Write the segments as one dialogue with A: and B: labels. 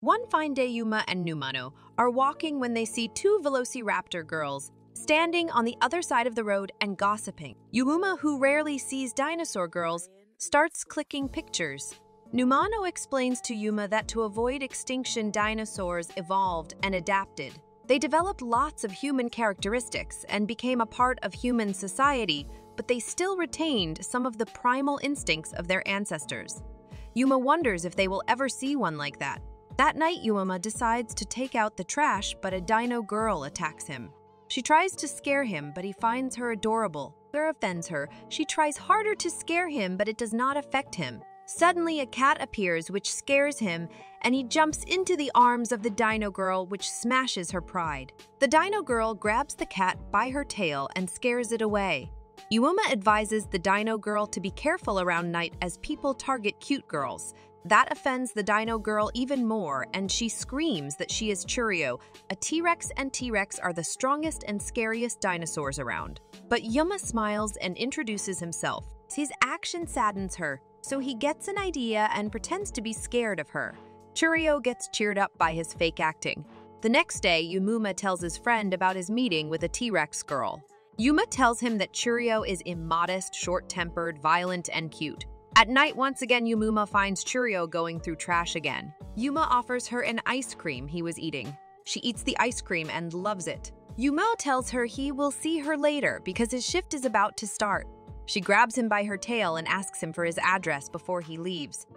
A: One fine day, Yuma and Numano are walking when they see two Velociraptor girls standing on the other side of the road and gossiping. Yuma, who rarely sees dinosaur girls, starts clicking pictures. Numano explains to Yuma that to avoid extinction, dinosaurs evolved and adapted. They developed lots of human characteristics and became a part of human society, but they still retained some of the primal instincts of their ancestors. Yuma wonders if they will ever see one like that. That night, Yuma decides to take out the trash, but a dino girl attacks him. She tries to scare him, but he finds her adorable. There offends her. She tries harder to scare him, but it does not affect him. Suddenly, a cat appears, which scares him, and he jumps into the arms of the dino girl, which smashes her pride. The dino girl grabs the cat by her tail and scares it away. Yuuma advises the dino girl to be careful around night as people target cute girls. That offends the dino girl even more, and she screams that she is Churio. A T-Rex and T-Rex are the strongest and scariest dinosaurs around. But Yuma smiles and introduces himself. His action saddens her, so he gets an idea and pretends to be scared of her. Churio gets cheered up by his fake acting. The next day, Yumuma tells his friend about his meeting with a T-Rex girl. Yuma tells him that Churio is immodest, short-tempered, violent, and cute. At night, once again, Yumuma finds Churio going through trash again. Yuma offers her an ice cream he was eating. She eats the ice cream and loves it. Yuma tells her he will see her later because his shift is about to start. She grabs him by her tail and asks him for his address before he leaves.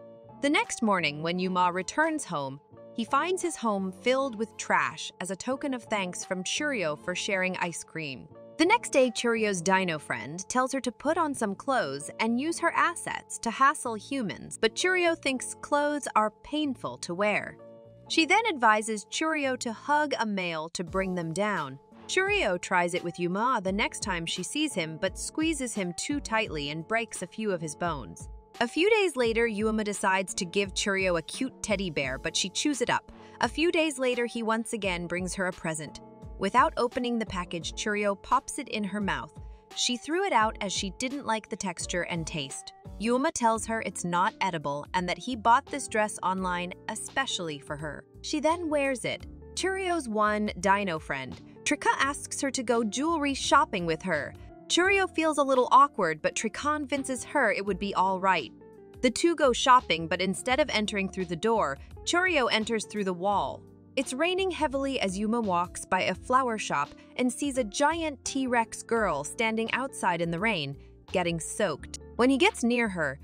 A: The next morning, when Yuma returns home, he finds his home filled with trash as a token of thanks from Churio for sharing ice cream. The next day, Churio's dino friend tells her to put on some clothes and use her assets to hassle humans, but Churio thinks clothes are painful to wear. She then advises Churio to hug a male to bring them down. Churio tries it with Yuma the next time she sees him, but squeezes him too tightly and breaks a few of his bones. A few days later, Yuma decides to give Churio a cute teddy bear, but she chews it up. A few days later, he once again brings her a present. Without opening the package, Churio pops it in her mouth. She threw it out as she didn't like the texture and taste. Yuma tells her it's not edible and that he bought this dress online especially for her. She then wears it. Churio's one dino friend, Trika asks her to go jewelry shopping with her. Churio feels a little awkward, but Trika convinces her it would be all right. The two go shopping, but instead of entering through the door, Churio enters through the wall. It's raining heavily as Yuma walks by a flower shop and sees a giant T-Rex girl standing outside in the rain, getting soaked. When he gets near her,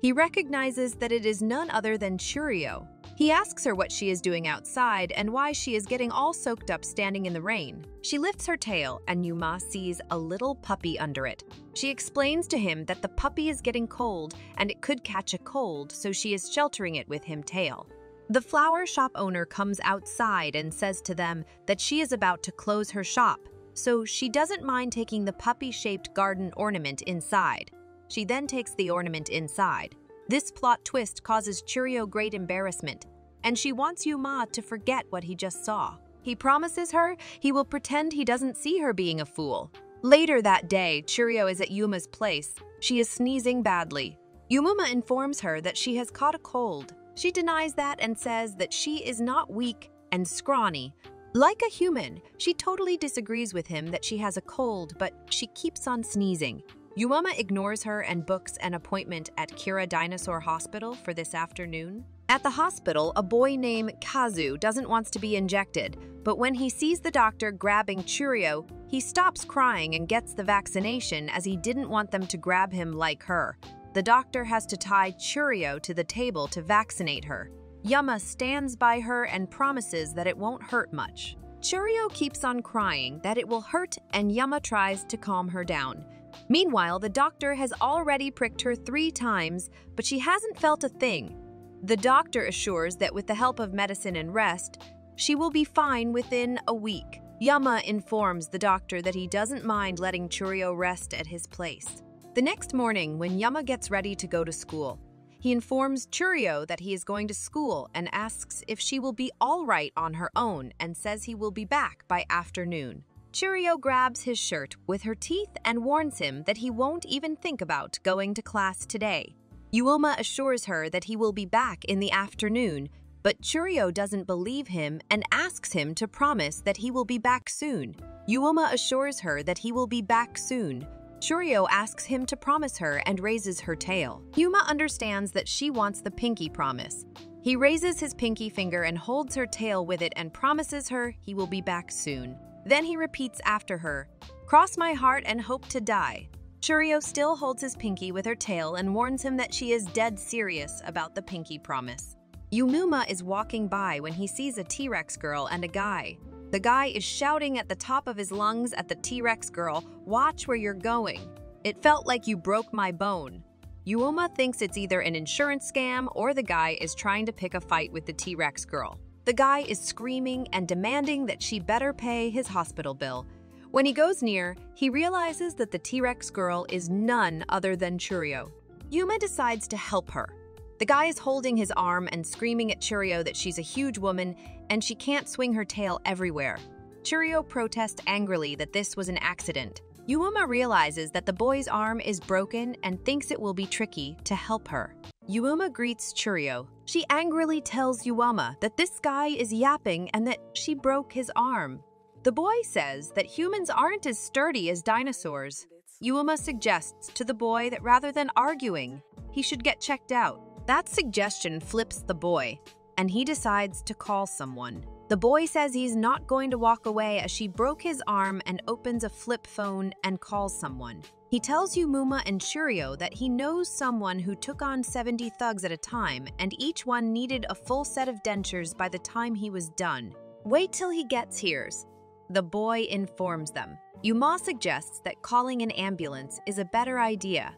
A: he recognizes that it is none other than Churio. He asks her what she is doing outside and why she is getting all soaked up standing in the rain. She lifts her tail and Yuma sees a little puppy under it. She explains to him that the puppy is getting cold and it could catch a cold, so she is sheltering it with him tail. The flower shop owner comes outside and says to them that she is about to close her shop, so she doesn't mind taking the puppy-shaped garden ornament inside. She then takes the ornament inside. This plot twist causes Churio great embarrassment, and she wants Yuma to forget what he just saw. He promises her he will pretend he doesn't see her being a fool. Later that day, Churio is at Yuma's place. She is sneezing badly. Yuma informs her that she has caught a cold she denies that and says that she is not weak and scrawny. Like a human, she totally disagrees with him that she has a cold, but she keeps on sneezing. Yumama ignores her and books an appointment at Kira Dinosaur Hospital for this afternoon. At the hospital, a boy named Kazu doesn't want to be injected, but when he sees the doctor grabbing Churio, he stops crying and gets the vaccination as he didn't want them to grab him like her. The doctor has to tie Churio to the table to vaccinate her. Yuma stands by her and promises that it won't hurt much. Churio keeps on crying that it will hurt and Yuma tries to calm her down. Meanwhile, the doctor has already pricked her three times, but she hasn't felt a thing. The doctor assures that with the help of medicine and rest, she will be fine within a week. Yama informs the doctor that he doesn't mind letting Churio rest at his place. The next morning, when Yama gets ready to go to school, he informs Churio that he is going to school and asks if she will be all right on her own and says he will be back by afternoon. Churio grabs his shirt with her teeth and warns him that he won't even think about going to class today. Yuoma assures her that he will be back in the afternoon. But Churio doesn't believe him and asks him to promise that he will be back soon. Yuoma assures her that he will be back soon. Churio asks him to promise her and raises her tail. Yuma understands that she wants the pinky promise. He raises his pinky finger and holds her tail with it and promises her he will be back soon. Then he repeats after her, Cross my heart and hope to die. Churio still holds his pinky with her tail and warns him that she is dead serious about the pinky promise. Yumuma is walking by when he sees a T-Rex girl and a guy. The guy is shouting at the top of his lungs at the T-Rex girl, watch where you're going. It felt like you broke my bone. Yuoma thinks it's either an insurance scam or the guy is trying to pick a fight with the T-Rex girl. The guy is screaming and demanding that she better pay his hospital bill. When he goes near, he realizes that the T-Rex girl is none other than Churio. Yuma decides to help her. The guy is holding his arm and screaming at Churio that she's a huge woman and she can't swing her tail everywhere. Churio protests angrily that this was an accident. Yuuma realizes that the boy's arm is broken and thinks it will be tricky to help her. Yuuma greets Churio. She angrily tells Yuama that this guy is yapping and that she broke his arm. The boy says that humans aren't as sturdy as dinosaurs. Yuama suggests to the boy that rather than arguing, he should get checked out. That suggestion flips the boy, and he decides to call someone. The boy says he's not going to walk away as she broke his arm and opens a flip phone and calls someone. He tells Yumuma and Churio that he knows someone who took on 70 thugs at a time and each one needed a full set of dentures by the time he was done. Wait till he gets here. The boy informs them. Yuma suggests that calling an ambulance is a better idea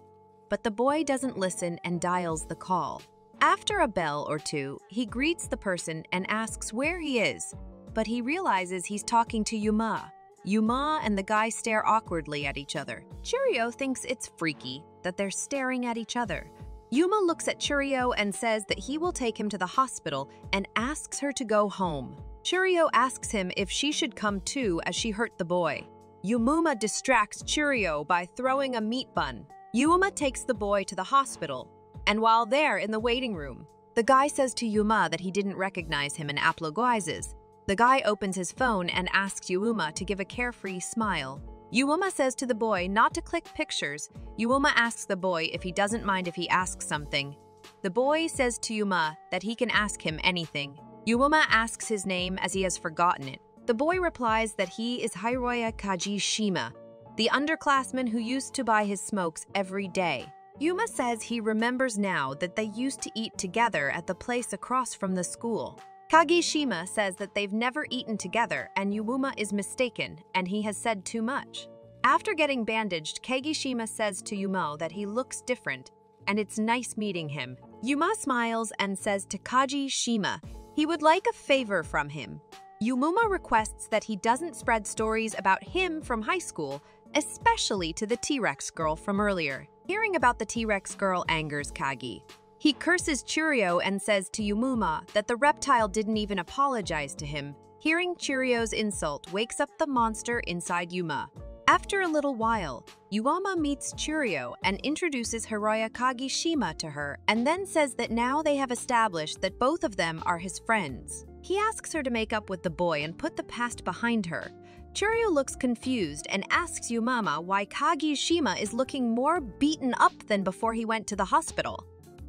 A: but the boy doesn't listen and dials the call. After a bell or two, he greets the person and asks where he is, but he realizes he's talking to Yuma. Yuma and the guy stare awkwardly at each other. Churio thinks it's freaky that they're staring at each other. Yuma looks at Churio and says that he will take him to the hospital and asks her to go home. Churio asks him if she should come too as she hurt the boy. Yumuma distracts Churio by throwing a meat bun. Yuuma takes the boy to the hospital, and while there in the waiting room, the guy says to Yuma that he didn't recognize him and apologizes. The guy opens his phone and asks Yuma to give a carefree smile. Yuma says to the boy not to click pictures. Yuma asks the boy if he doesn't mind if he asks something. The boy says to Yuma that he can ask him anything. Yuma asks his name as he has forgotten it. The boy replies that he is Hiroya Kajishima, the underclassman who used to buy his smokes every day. Yuma says he remembers now that they used to eat together at the place across from the school. Kagishima says that they've never eaten together and Yuuma is mistaken and he has said too much. After getting bandaged, Kagishima says to Yuma that he looks different and it's nice meeting him. Yuma smiles and says to Kaji Shima he would like a favor from him. Yumuma requests that he doesn't spread stories about him from high school especially to the T-Rex girl from earlier. Hearing about the T-Rex girl angers Kagi. He curses Churio and says to Yumuma that the reptile didn't even apologize to him. Hearing Churio's insult wakes up the monster inside Yuma. After a little while, Yuama meets Churio and introduces Hiroya Kagishima to her and then says that now they have established that both of them are his friends. He asks her to make up with the boy and put the past behind her, Churio looks confused and asks Yumama why Kagishima is looking more beaten up than before he went to the hospital.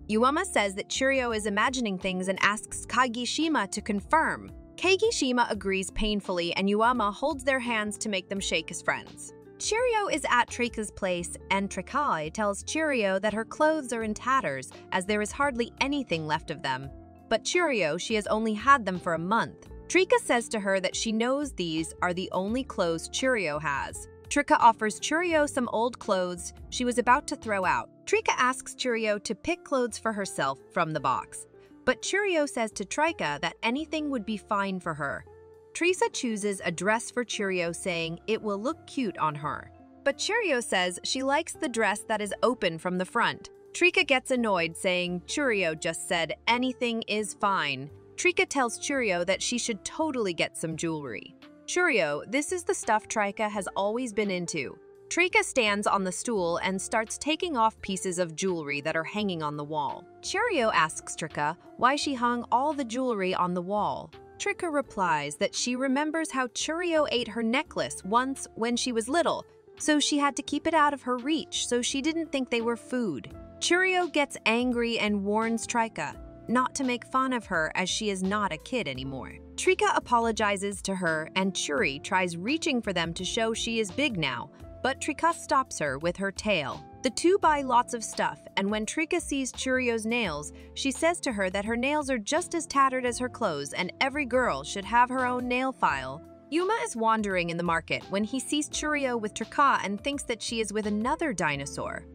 A: Yuama says that Churio is imagining things and asks Kagishima to confirm. Kagishima agrees painfully and Yuama holds their hands to make them shake as friends. Churio is at Trika's place and Trikai tells Churio that her clothes are in tatters as there is hardly anything left of them. But Churio, she has only had them for a month. Trika says to her that she knows these are the only clothes Churio has. Trika offers Churio some old clothes she was about to throw out. Trika asks Churio to pick clothes for herself from the box. But Churio says to Trika that anything would be fine for her. Teresa chooses a dress for Churio saying it will look cute on her. But Churio says she likes the dress that is open from the front. Trika gets annoyed saying Churio just said anything is fine. Trika tells Churio that she should totally get some jewelry. Churio, this is the stuff Trika has always been into. Trika stands on the stool and starts taking off pieces of jewelry that are hanging on the wall. Churio asks Trika why she hung all the jewelry on the wall. Trika replies that she remembers how Churio ate her necklace once when she was little, so she had to keep it out of her reach so she didn't think they were food. Churio gets angry and warns Trika not to make fun of her as she is not a kid anymore. Trika apologizes to her and Churio tries reaching for them to show she is big now, but Trika stops her with her tail. The two buy lots of stuff, and when Trika sees Churio's nails, she says to her that her nails are just as tattered as her clothes and every girl should have her own nail file. Yuma is wandering in the market when he sees Churio with Trika and thinks that she is with another dinosaur.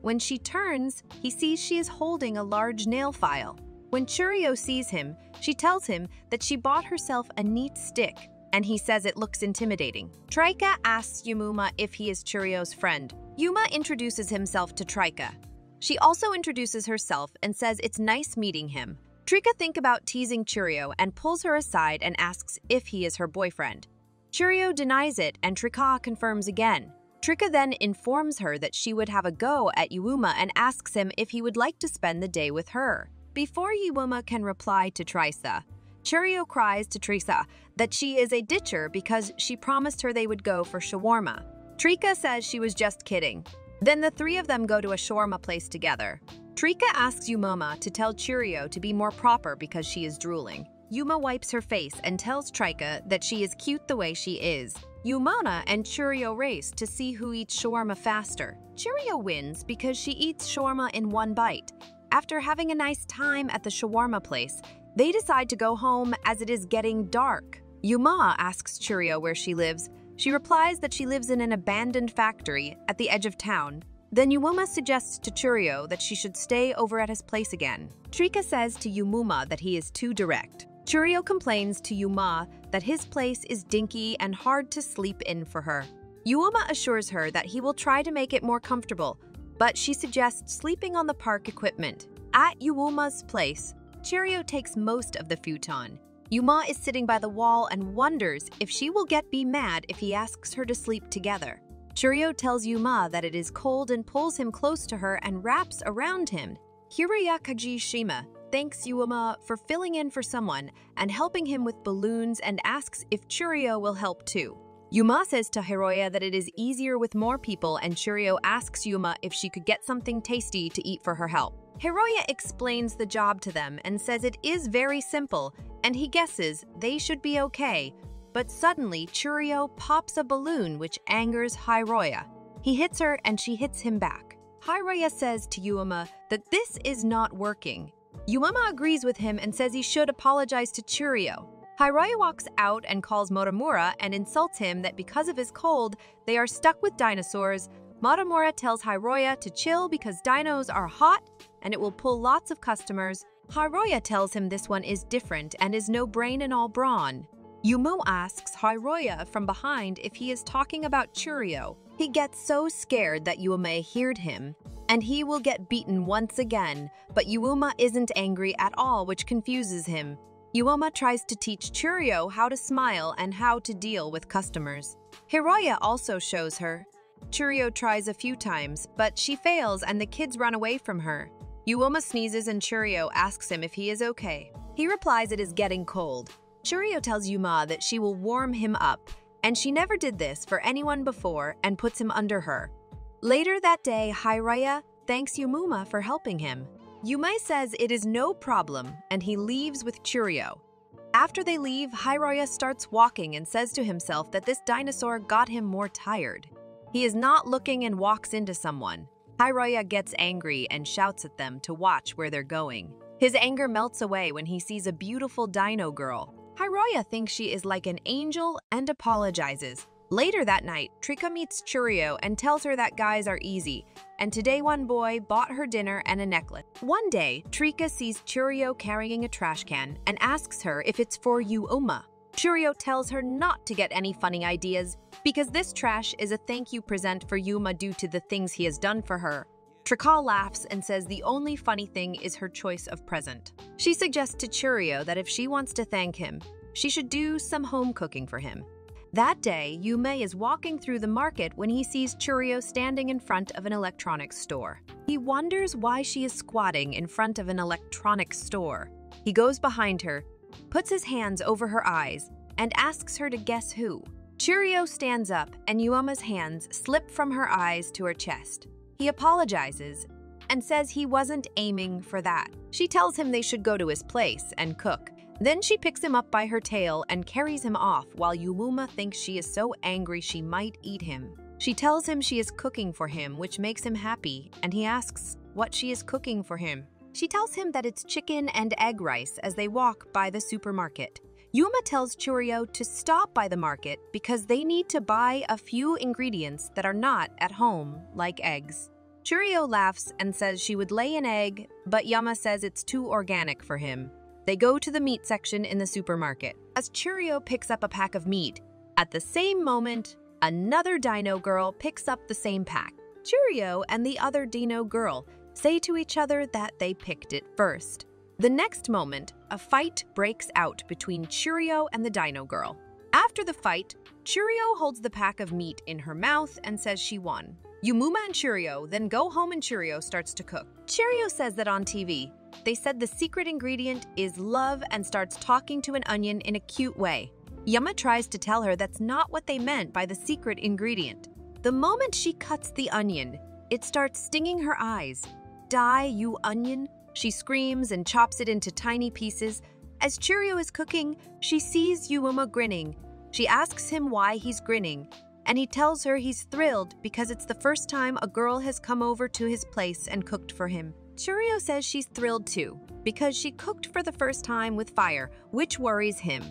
A: When she turns, he sees she is holding a large nail file. When Churio sees him, she tells him that she bought herself a neat stick, and he says it looks intimidating. Trika asks Yumuma if he is Churio's friend. Yuma introduces himself to Trika. She also introduces herself and says it's nice meeting him. Trika think about teasing Churio and pulls her aside and asks if he is her boyfriend. Churio denies it and Trika confirms again. Trika then informs her that she would have a go at Yuma and asks him if he would like to spend the day with her. Before Yuuma can reply to Trisa, Churio cries to Trisa that she is a ditcher because she promised her they would go for shawarma. Trika says she was just kidding. Then the three of them go to a shawarma place together. Trika asks Yumama to tell Churio to be more proper because she is drooling. Yuma wipes her face and tells Trika that she is cute the way she is. Yumana and Churio race to see who eats shawarma faster. Churio wins because she eats shawarma in one bite. After having a nice time at the shawarma place, they decide to go home as it is getting dark. Yuma asks Churio where she lives. She replies that she lives in an abandoned factory at the edge of town. Then Yumuma suggests to Churio that she should stay over at his place again. Trika says to Yumuma that he is too direct. Churio complains to Yuma that his place is dinky and hard to sleep in for her. Yuuma assures her that he will try to make it more comfortable, but she suggests sleeping on the park equipment. At Yuuma's place, Churio takes most of the futon. Yuma is sitting by the wall and wonders if she will get be mad if he asks her to sleep together. Churio tells Yuma that it is cold and pulls him close to her and wraps around him. Hiroya Kajishima thanks Yuma for filling in for someone and helping him with balloons and asks if Churio will help too. Yuma says to Hiroya that it is easier with more people and Churio asks Yuma if she could get something tasty to eat for her help. Hiroya explains the job to them and says it is very simple and he guesses they should be okay, but suddenly Churio pops a balloon which angers Hiroya. He hits her and she hits him back. Hiroya says to Yuuma that this is not working Yuama agrees with him and says he should apologize to Churio. Hiroya walks out and calls Motomura and insults him that because of his cold, they are stuck with dinosaurs. Motomura tells Hiroya to chill because dinos are hot and it will pull lots of customers. Hiroya tells him this one is different and is no brain and all brawn. Yumu asks Hiroya from behind if he is talking about Churio. He gets so scared that Yuame heard him, and he will get beaten once again, but Yuuma isn't angry at all, which confuses him. Yuuma tries to teach Churio how to smile and how to deal with customers. Hiroya also shows her. Churio tries a few times, but she fails and the kids run away from her. Yuuma sneezes and Churio asks him if he is okay. He replies it is getting cold. Churio tells Yuma that she will warm him up, and she never did this for anyone before and puts him under her. Later that day, Hiroya thanks Yumuma for helping him. Yumai says it is no problem, and he leaves with Churio. After they leave, Hiroya starts walking and says to himself that this dinosaur got him more tired. He is not looking and walks into someone. Hiroya gets angry and shouts at them to watch where they're going. His anger melts away when he sees a beautiful dino girl. Hiroya thinks she is like an angel and apologizes. Later that night, Trika meets Churio and tells her that guys are easy, and today one boy bought her dinner and a necklace. One day, Trika sees Churio carrying a trash can and asks her if it's for Yuuma. Churio tells her not to get any funny ideas because this trash is a thank you present for Yuma due to the things he has done for her. Trika laughs and says the only funny thing is her choice of present. She suggests to Churio that if she wants to thank him, she should do some home cooking for him. That day, Yume is walking through the market when he sees Churio standing in front of an electronics store. He wonders why she is squatting in front of an electronics store. He goes behind her, puts his hands over her eyes, and asks her to guess who. Churio stands up, and Yuuma's hands slip from her eyes to her chest. He apologizes and says he wasn't aiming for that. She tells him they should go to his place and cook. Then she picks him up by her tail and carries him off while Yuuma thinks she is so angry she might eat him. She tells him she is cooking for him, which makes him happy, and he asks what she is cooking for him. She tells him that it's chicken and egg rice as they walk by the supermarket. Yuma tells Churio to stop by the market because they need to buy a few ingredients that are not at home, like eggs. Churio laughs and says she would lay an egg, but Yama says it's too organic for him. They go to the meat section in the supermarket. As Churio picks up a pack of meat, at the same moment, another dino girl picks up the same pack. Churio and the other dino girl say to each other that they picked it first. The next moment, a fight breaks out between Churio and the dino girl. After the fight, Churio holds the pack of meat in her mouth and says she won. Yumuma and Churio then go home and Churio starts to cook. Churio says that on TV, they said the secret ingredient is love and starts talking to an onion in a cute way. Yama tries to tell her that's not what they meant by the secret ingredient. The moment she cuts the onion, it starts stinging her eyes. Die, you onion! She screams and chops it into tiny pieces. As Churio is cooking, she sees Yuuma grinning. She asks him why he's grinning, and he tells her he's thrilled because it's the first time a girl has come over to his place and cooked for him. Churio says she's thrilled too, because she cooked for the first time with fire, which worries him.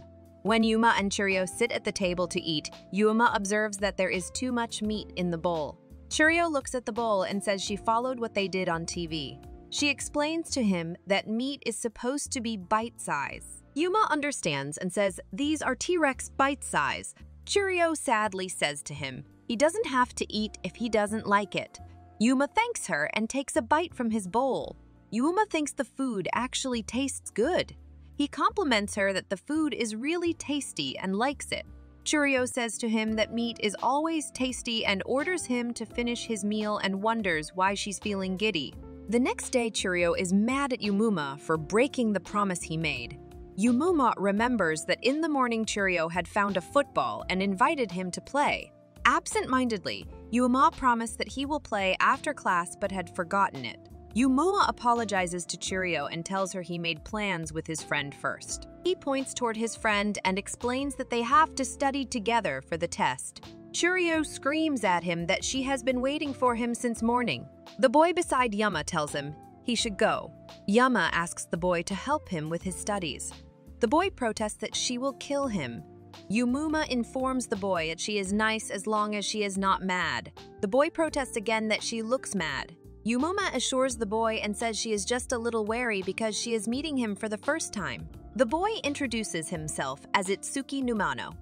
A: When Yuma and Churio sit at the table to eat, Yuma observes that there is too much meat in the bowl. Churio looks at the bowl and says she followed what they did on TV. She explains to him that meat is supposed to be bite size. Yuma understands and says these are T-Rex bite size. Churio sadly says to him, he doesn't have to eat if he doesn't like it. Yuma thanks her and takes a bite from his bowl. Yuma thinks the food actually tastes good. He compliments her that the food is really tasty and likes it. Churio says to him that meat is always tasty and orders him to finish his meal and wonders why she's feeling giddy. The next day, Churio is mad at Yumuma for breaking the promise he made. Yumuma remembers that in the morning Churio had found a football and invited him to play. Absent-mindedly, Yuma promised that he will play after class but had forgotten it. Yuma apologizes to Churio and tells her he made plans with his friend first. He points toward his friend and explains that they have to study together for the test. Churio screams at him that she has been waiting for him since morning. The boy beside Yuma tells him he should go. Yuma asks the boy to help him with his studies. The boy protests that she will kill him Yumuma informs the boy that she is nice as long as she is not mad. The boy protests again that she looks mad. Yumuma assures the boy and says she is just a little wary because she is meeting him for the first time. The boy introduces himself as Itsuki Numano.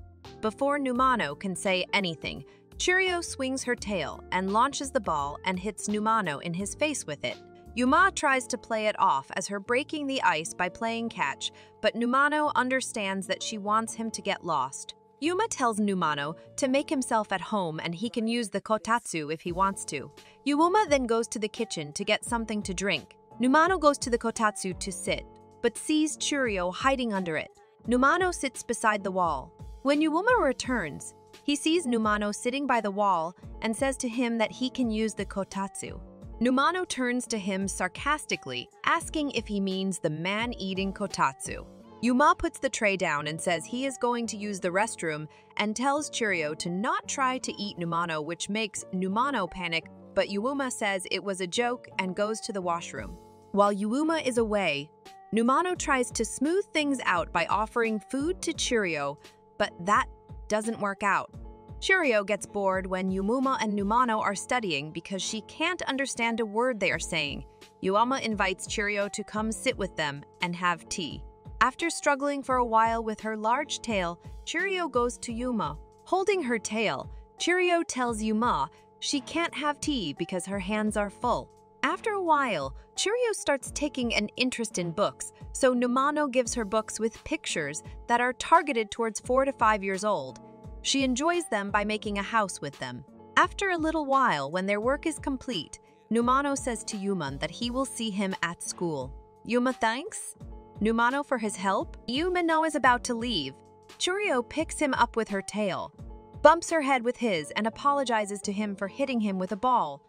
A: Before Numano can say anything, Churio swings her tail and launches the ball and hits Numano in his face with it. Yuma tries to play it off as her breaking the ice by playing catch, but Numano understands that she wants him to get lost. Yuma tells Numano to make himself at home and he can use the kotatsu if he wants to. Yuma then goes to the kitchen to get something to drink. Numano goes to the kotatsu to sit, but sees Churio hiding under it. Numano sits beside the wall. When Yuma returns, he sees Numano sitting by the wall and says to him that he can use the kotatsu. Numano turns to him sarcastically, asking if he means the man-eating kotatsu. Yuma puts the tray down and says he is going to use the restroom and tells Churio to not try to eat Numano, which makes Numano panic, but Yuuma says it was a joke and goes to the washroom. While Yuuma is away, Numano tries to smooth things out by offering food to Churio, but that doesn't work out. Churio gets bored when Yumuma and Numano are studying because she can't understand a word they are saying. Yuama invites Churio to come sit with them and have tea. After struggling for a while with her large tail, Churio goes to Yuma. Holding her tail, Churio tells Yuma she can't have tea because her hands are full. After a while, Churio starts taking an interest in books, so Numano gives her books with pictures that are targeted towards 4 to 5 years old. She enjoys them by making a house with them. After a little while, when their work is complete, Numano says to Yuman that he will see him at school. Yuma thanks Numano for his help. Yumano is about to leave. Churio picks him up with her tail, bumps her head with his, and apologizes to him for hitting him with a ball.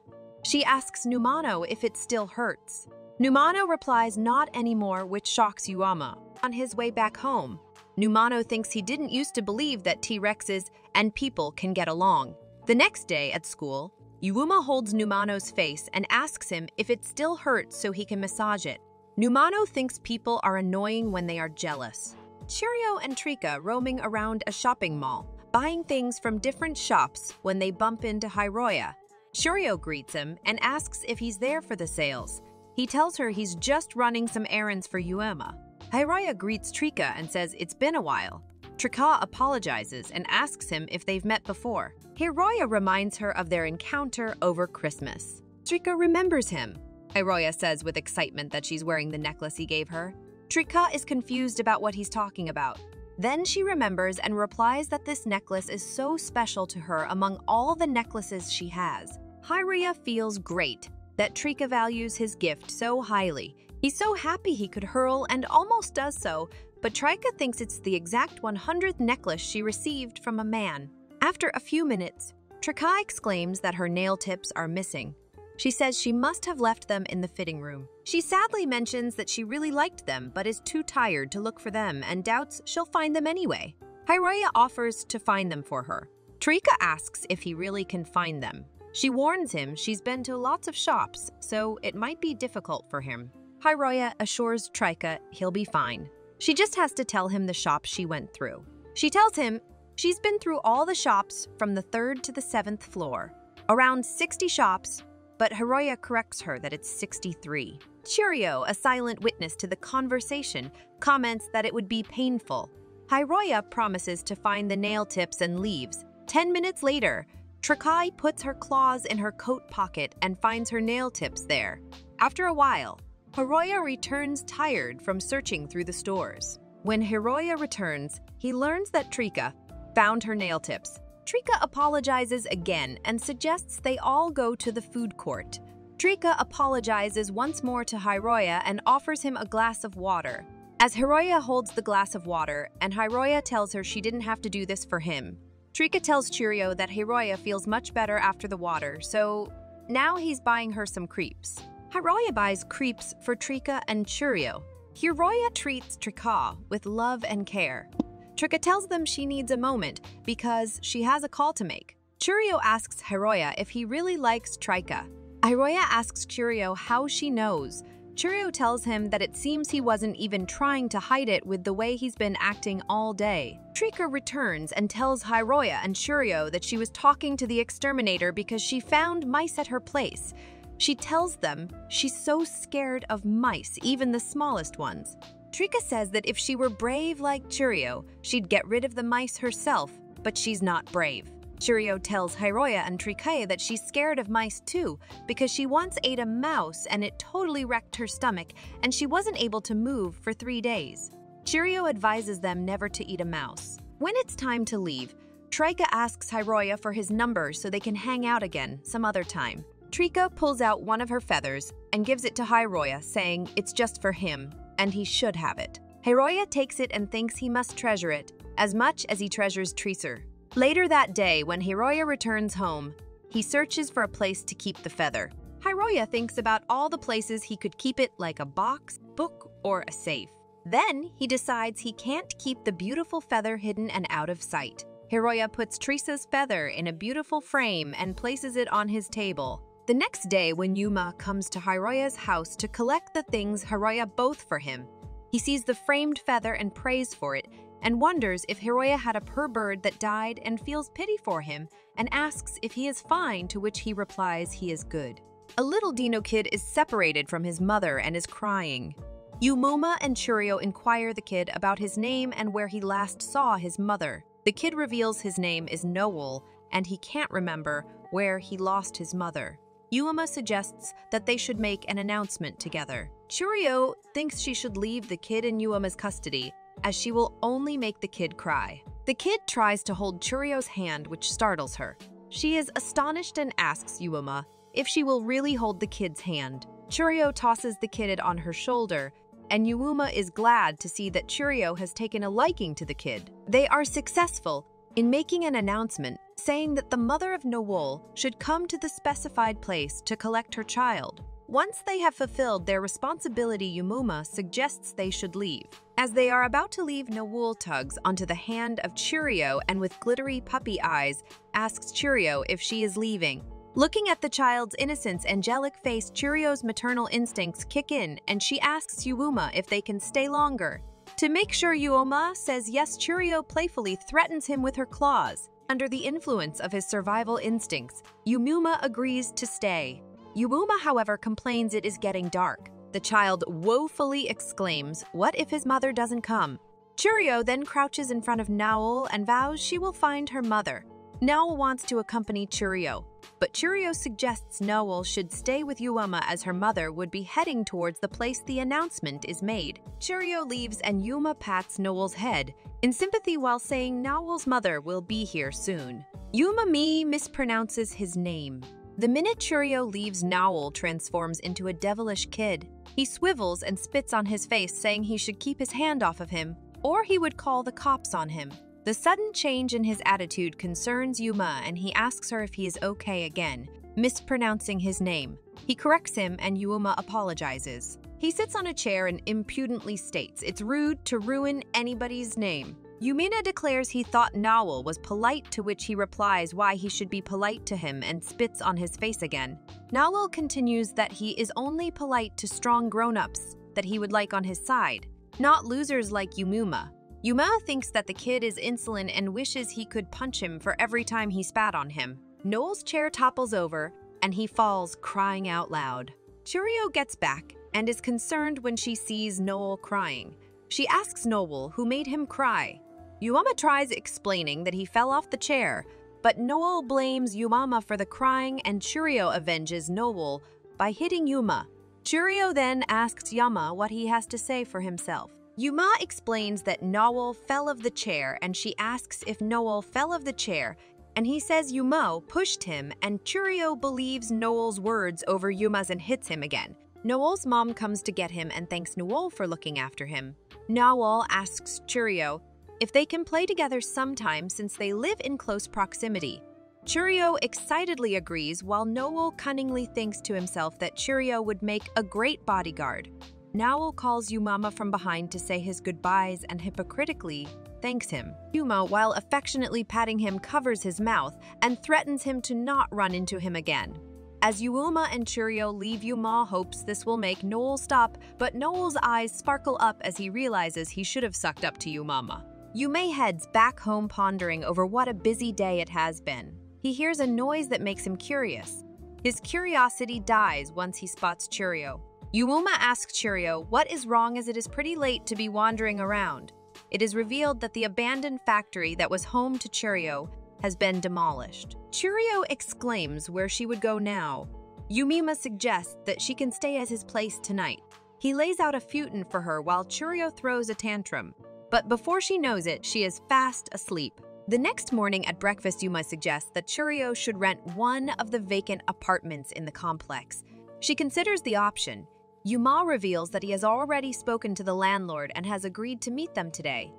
A: She asks Numano if it still hurts. Numano replies not anymore, which shocks Yuama. On his way back home, Numano thinks he didn't used to believe that T-Rexes and people can get along. The next day at school, Yuuma holds Numano's face and asks him if it still hurts so he can massage it. Numano thinks people are annoying when they are jealous. Churio and Trika roaming around a shopping mall, buying things from different shops when they bump into Hiroya. Churio greets him and asks if he's there for the sales. He tells her he's just running some errands for Yuema. Hiroya greets Trika and says it's been a while. Trika apologizes and asks him if they've met before. Hiroya reminds her of their encounter over Christmas. Trika remembers him. Hiroya says with excitement that she's wearing the necklace he gave her. Trika is confused about what he's talking about. Then she remembers and replies that this necklace is so special to her among all the necklaces she has. Hiroya feels great that Trika values his gift so highly. He's so happy he could hurl and almost does so, but Trika thinks it's the exact 100th necklace she received from a man. After a few minutes, Trika exclaims that her nail tips are missing. She says she must have left them in the fitting room. She sadly mentions that she really liked them but is too tired to look for them and doubts she'll find them anyway. Hiroya offers to find them for her. Trika asks if he really can find them, she warns him she's been to lots of shops, so it might be difficult for him. Hiroya assures Trika he'll be fine. She just has to tell him the shop she went through. She tells him she's been through all the shops from the third to the seventh floor, around 60 shops, but Hiroya corrects her that it's 63. Churio, a silent witness to the conversation, comments that it would be painful. Hiroya promises to find the nail tips and leaves. Ten minutes later, Trakai puts her claws in her coat pocket and finds her nail tips there. After a while, Hiroya returns tired from searching through the stores. When Hiroya returns, he learns that Trika found her nail tips. Trika apologizes again and suggests they all go to the food court. Trika apologizes once more to Hiroya and offers him a glass of water. As Hiroya holds the glass of water, and Hiroya tells her she didn't have to do this for him, Trika tells Churio that Hiroya feels much better after the water, so now he's buying her some crepes. Hiroya buys crepes for Trika and Churio. Hiroya treats Trika with love and care. Trika tells them she needs a moment because she has a call to make. Churio asks Hiroya if he really likes Trika. Hiroya asks Churio how she knows. Churio tells him that it seems he wasn't even trying to hide it with the way he's been acting all day. Trika returns and tells Hiroya and Churio that she was talking to the exterminator because she found mice at her place. She tells them she's so scared of mice, even the smallest ones. Trika says that if she were brave like Churio, she'd get rid of the mice herself, but she's not brave. Churio tells Hiroya and Trika that she's scared of mice too because she once ate a mouse and it totally wrecked her stomach and she wasn't able to move for three days. Churio advises them never to eat a mouse. When it's time to leave, Trika asks Hiroya for his number so they can hang out again some other time. Trika pulls out one of her feathers and gives it to Hiroya, saying it's just for him, and he should have it. Hiroya takes it and thinks he must treasure it, as much as he treasures Treaser. Later that day, when Hiroya returns home, he searches for a place to keep the feather. Hiroya thinks about all the places he could keep it like a box, book, or a safe. Then he decides he can't keep the beautiful feather hidden and out of sight. Hiroya puts Trisa's feather in a beautiful frame and places it on his table. The next day, when Yuma comes to Hiroya's house to collect the things Hiroya both for him, he sees the framed feather and prays for it, and wonders if Hiroya had a purr bird that died and feels pity for him, and asks if he is fine, to which he replies he is good. A little Dino kid is separated from his mother and is crying. Yumuma and Churio inquire the kid about his name and where he last saw his mother. The kid reveals his name is Noel, and he can't remember where he lost his mother. Yuuma suggests that they should make an announcement together. Churio thinks she should leave the kid in Yuuma's custody, as she will only make the kid cry. The kid tries to hold Churio's hand, which startles her. She is astonished and asks Yuuma if she will really hold the kid's hand. Churio tosses the kid on her shoulder, and Yuuma is glad to see that Churio has taken a liking to the kid. They are successful in making an announcement saying that the mother of Noel should come to the specified place to collect her child. Once they have fulfilled their responsibility, Yuuma suggests they should leave. As they are about to leave, Noel tugs onto the hand of Churio and with glittery puppy eyes asks Churio if she is leaving. Looking at the child's innocence, angelic face, Churio's maternal instincts kick in and she asks Yuuma if they can stay longer. To make sure Yuuma says yes, Churio playfully threatens him with her claws. Under the influence of his survival instincts, Yumuma agrees to stay. Yumuma, however, complains it is getting dark. The child woefully exclaims, What if his mother doesn't come? Churio then crouches in front of Noel and vows she will find her mother. Noel wants to accompany Churio, but Churio suggests Noel should stay with Yuma as her mother would be heading towards the place the announcement is made. Churio leaves and Yuma pats Noel's head, in sympathy while saying Noel's mother will be here soon. Yuma Mi mispronounces his name. The minute Churio leaves, Noel transforms into a devilish kid. He swivels and spits on his face, saying he should keep his hand off of him, or he would call the cops on him. The sudden change in his attitude concerns Yuma and he asks her if he is okay again, mispronouncing his name. He corrects him and Yuma apologizes. He sits on a chair and impudently states it's rude to ruin anybody's name. Yumina declares he thought Noel was polite, to which he replies why he should be polite to him and spits on his face again. Noel continues that he is only polite to strong grown-ups that he would like on his side, not losers like Yumuma. Yuma thinks that the kid is insolent and wishes he could punch him for every time he spat on him. Noel's chair topples over, and he falls, crying out loud. Churio gets back and is concerned when she sees Noel crying. She asks Noel who made him cry, Yuuma tries explaining that he fell off the chair, but Noel blames Yuuma for the crying and Churio avenges Noel by hitting Yuma. Churio then asks Yama what he has to say for himself. Yuuma explains that Noel fell of the chair and she asks if Noel fell of the chair and he says Yuuma pushed him and Churio believes Noel's words over Yuma's and hits him again. Noel's mom comes to get him and thanks Noel for looking after him. Noel asks Churio if they can play together sometime since they live in close proximity. Churio excitedly agrees while Noel cunningly thinks to himself that Churio would make a great bodyguard. Noel calls Yuuma from behind to say his goodbyes and hypocritically thanks him. Yuuma, while affectionately patting him, covers his mouth and threatens him to not run into him again. As Yuuma and Churio leave Yuuma hopes this will make Noel stop, but Noel's eyes sparkle up as he realizes he should have sucked up to Yumama. Yume heads back home pondering over what a busy day it has been. He hears a noise that makes him curious. His curiosity dies once he spots Churio. Yuuma asks Churio what is wrong as it is pretty late to be wandering around. It is revealed that the abandoned factory that was home to Churio has been demolished. Churio exclaims where she would go now. Yumima suggests that she can stay at his place tonight. He lays out a futon for her while Churio throws a tantrum. But before she knows it, she is fast asleep. The next morning at breakfast, Yuuma suggests that Churio should rent one of the vacant apartments in the complex. She considers the option. Yuuma reveals that he has already spoken to the landlord and has agreed to meet them today.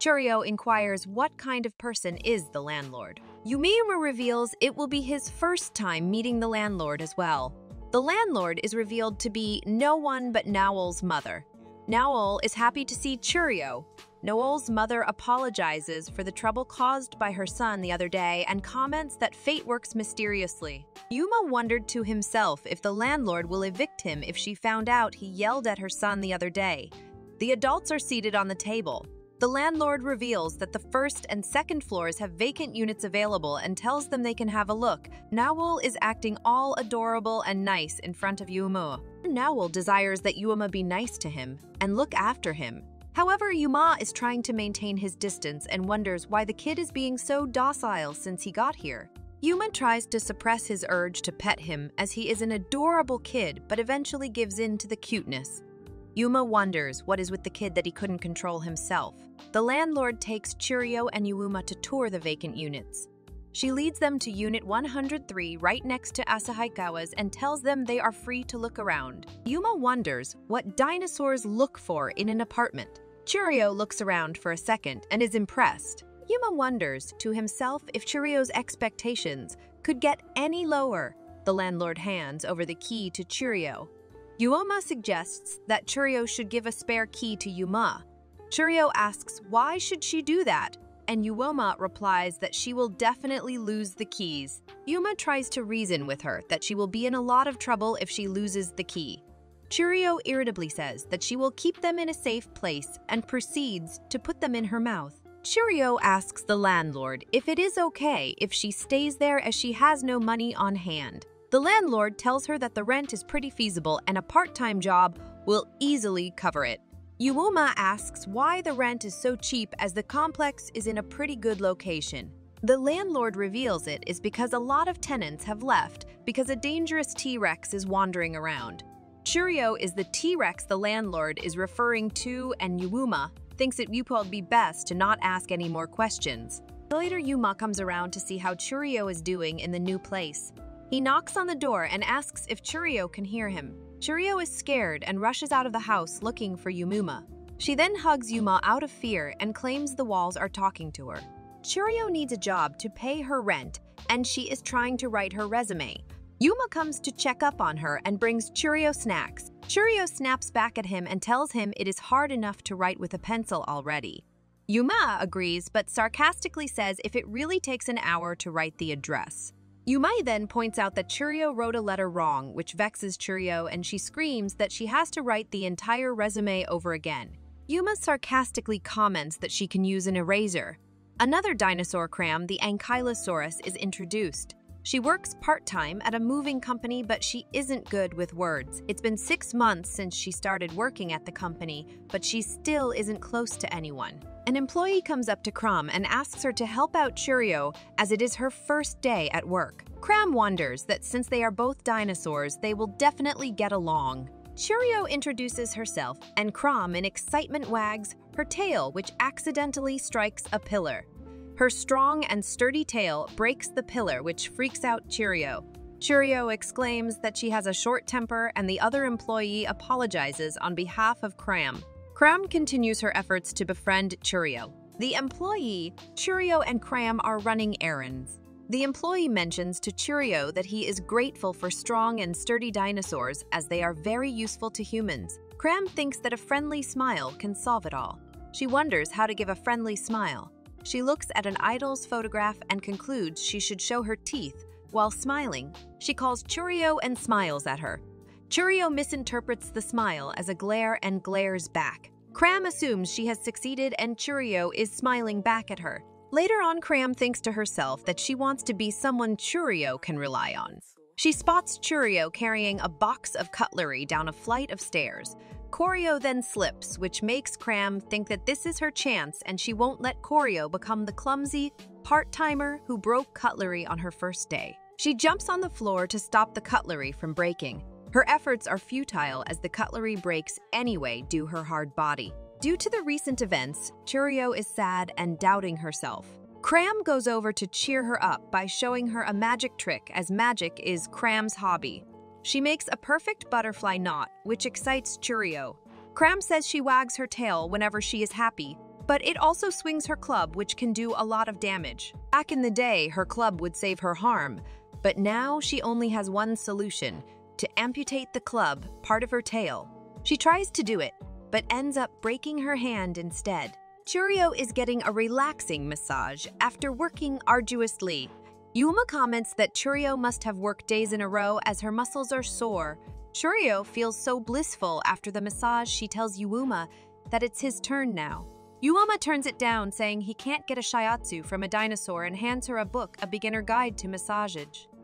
A: Churio inquires what kind of person is the landlord. Yumima reveals it will be his first time meeting the landlord as well. The landlord is revealed to be no one but Noel's mother. Noel is happy to see Churio, Noel's mother apologizes for the trouble caused by her son the other day and comments that fate works mysteriously. Yuma wondered to himself if the landlord will evict him if she found out he yelled at her son the other day. The adults are seated on the table. The landlord reveals that the first and second floors have vacant units available and tells them they can have a look. Noel is acting all adorable and nice in front of Yuma. Noel desires that Yuma be nice to him and look after him. However, Yuma is trying to maintain his distance and wonders why the kid is being so docile since he got here. Yuma tries to suppress his urge to pet him as he is an adorable kid but eventually gives in to the cuteness. Yuma wonders what is with the kid that he couldn't control himself. The landlord takes Churio and Yuma to tour the vacant units. She leads them to Unit 103 right next to Asahikawa's and tells them they are free to look around. Yuma wonders what dinosaurs look for in an apartment. Churio looks around for a second and is impressed. Yuma wonders to himself if Churio's expectations could get any lower. The landlord hands over the key to Churio. Yuoma suggests that Churio should give a spare key to Yuma. Churio asks why should she do that, and Yuoma replies that she will definitely lose the keys. Yuma tries to reason with her that she will be in a lot of trouble if she loses the key. Churio irritably says that she will keep them in a safe place and proceeds to put them in her mouth. Churio asks the landlord if it is okay if she stays there as she has no money on hand. The landlord tells her that the rent is pretty feasible and a part-time job will easily cover it. Yuuma asks why the rent is so cheap as the complex is in a pretty good location. The landlord reveals it is because a lot of tenants have left because a dangerous T-Rex is wandering around. Churio is the T-Rex the landlord is referring to and Yuuma thinks it would be best to not ask any more questions. Later, Yuma comes around to see how Churio is doing in the new place. He knocks on the door and asks if Churio can hear him. Churio is scared and rushes out of the house looking for Yuuma. She then hugs Yuma out of fear and claims the walls are talking to her. Churio needs a job to pay her rent, and she is trying to write her resume. Yuma comes to check up on her and brings Churio snacks. Churio snaps back at him and tells him it is hard enough to write with a pencil already. Yuma agrees, but sarcastically says if it really takes an hour to write the address. Yuuma then points out that Churio wrote a letter wrong, which vexes Churio, and she screams that she has to write the entire resume over again. Yuma sarcastically comments that she can use an eraser. Another dinosaur cram, the Ankylosaurus, is introduced. She works part-time at a moving company, but she isn't good with words. It's been six months since she started working at the company, but she still isn't close to anyone. An employee comes up to Cram and asks her to help out Churio as it is her first day at work. Cram wonders that since they are both dinosaurs, they will definitely get along. Churio introduces herself, and Cram in excitement wags her tail, which accidentally strikes a pillar. Her strong and sturdy tail breaks the pillar, which freaks out Churio. Churio exclaims that she has a short temper, and the other employee apologizes on behalf of Cram. Cram continues her efforts to befriend Churio. The employee, Churio and Cram are running errands. The employee mentions to Churio that he is grateful for strong and sturdy dinosaurs as they are very useful to humans. Cram thinks that a friendly smile can solve it all. She wonders how to give a friendly smile. She looks at an idol's photograph and concludes she should show her teeth. While smiling, she calls Churio and smiles at her. Churio misinterprets the smile as a glare and glares back. Cram assumes she has succeeded and Churio is smiling back at her. Later on, Cram thinks to herself that she wants to be someone Churio can rely on. She spots Churio carrying a box of cutlery down a flight of stairs. Churio then slips, which makes Cram think that this is her chance and she won't let Churio become the clumsy part-timer who broke cutlery on her first day. She jumps on the floor to stop the cutlery from breaking. Her efforts are futile as the cutlery breaks anyway due her hard body. Due to the recent events, Churio is sad and doubting herself. Cram goes over to cheer her up by showing her a magic trick as magic is Cram's hobby. She makes a perfect butterfly knot, which excites Churio. Cram says she wags her tail whenever she is happy, but it also swings her club, which can do a lot of damage. Back in the day, her club would save her harm, but now she only has one solution to amputate the club, part of her tail. She tries to do it, but ends up breaking her hand instead. Churio is getting a relaxing massage after working arduously. Yuma comments that Churio must have worked days in a row as her muscles are sore. Churio feels so blissful after the massage she tells Yuuma that it's his turn now. Yuuma turns it down, saying he can't get a shiatsu from a dinosaur and hands her a book, A Beginner Guide to massage.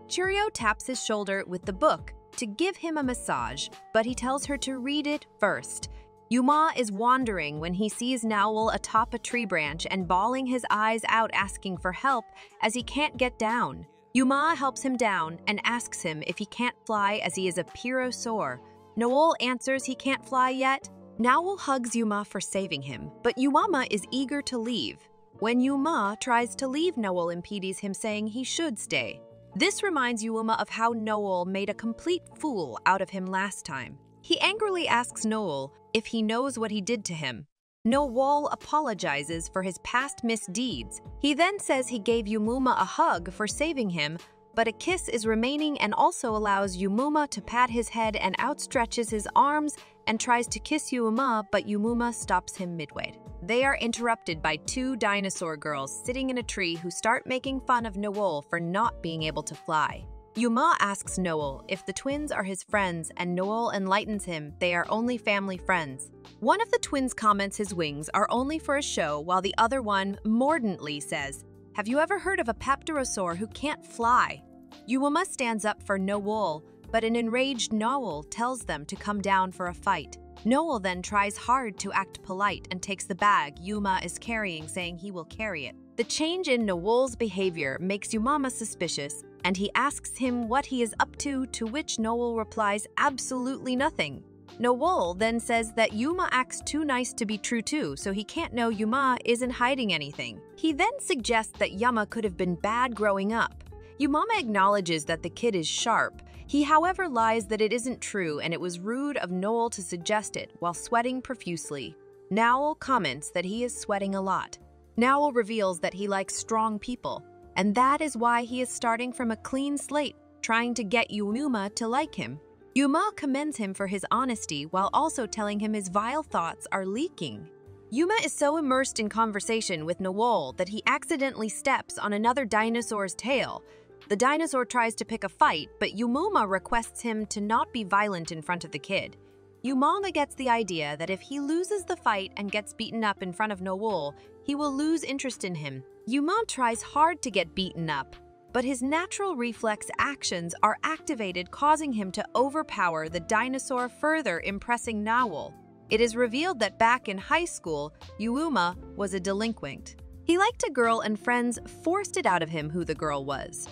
A: Churio taps his shoulder with the book, to give him a massage, but he tells her to read it first. Yuma is wandering when he sees Noel atop a tree branch and bawling his eyes out asking for help as he can't get down. Yuma helps him down and asks him if he can't fly as he is a pterosaur. Noel answers he can't fly yet, Noel hugs Yuma for saving him, but Yuma is eager to leave. When Yuma tries to leave, Noel impedes him, saying he should stay. This reminds Yuma of how Noel made a complete fool out of him last time. He angrily asks Noel if he knows what he did to him. Noel apologizes for his past misdeeds. He then says he gave Yuuma a hug for saving him, but a kiss is remaining and also allows Yuuma to pat his head and outstretches his arms and tries to kiss Yuuma, but Yuuma stops him midway. They are interrupted by two dinosaur girls sitting in a tree who start making fun of Noel for not being able to fly. Yuma asks Noel if the twins are his friends, and Noel enlightens him they are only family friends. One of the twins comments his wings are only for a show, while the other one mordantly says, Have you ever heard of a Pterosaur who can't fly? Yuma stands up for Noel, but an enraged Noel tells them to come down for a fight. Noel then tries hard to act polite and takes the bag Yuma is carrying, saying he will carry it. The change in Noel's behavior makes Yuuma suspicious, and he asks him what he is up to, to which Noel replies absolutely nothing. Noel then says that Yuma acts too nice to be true too, so he can't know Yuma isn't hiding anything. He then suggests that Yuma could have been bad growing up. Yuuma acknowledges that the kid is sharp, he, however, lies that it isn't true and it was rude of Noel to suggest it while sweating profusely. Noel comments that he is sweating a lot. Noel reveals that he likes strong people, and that is why he is starting from a clean slate, trying to get Yuma to like him. Yuma commends him for his honesty while also telling him his vile thoughts are leaking. Yuma is so immersed in conversation with Noel that he accidentally steps on another dinosaur's tail, the dinosaur tries to pick a fight, but Yuuma requests him to not be violent in front of the kid. Yuuma gets the idea that if he loses the fight and gets beaten up in front of Noel, he will lose interest in him. Yuma tries hard to get beaten up, but his natural reflex actions are activated, causing him to overpower the dinosaur, further impressing Noel. It is revealed that back in high school, Yuuma was a delinquent. He liked a girl and friends forced it out of him who the girl was.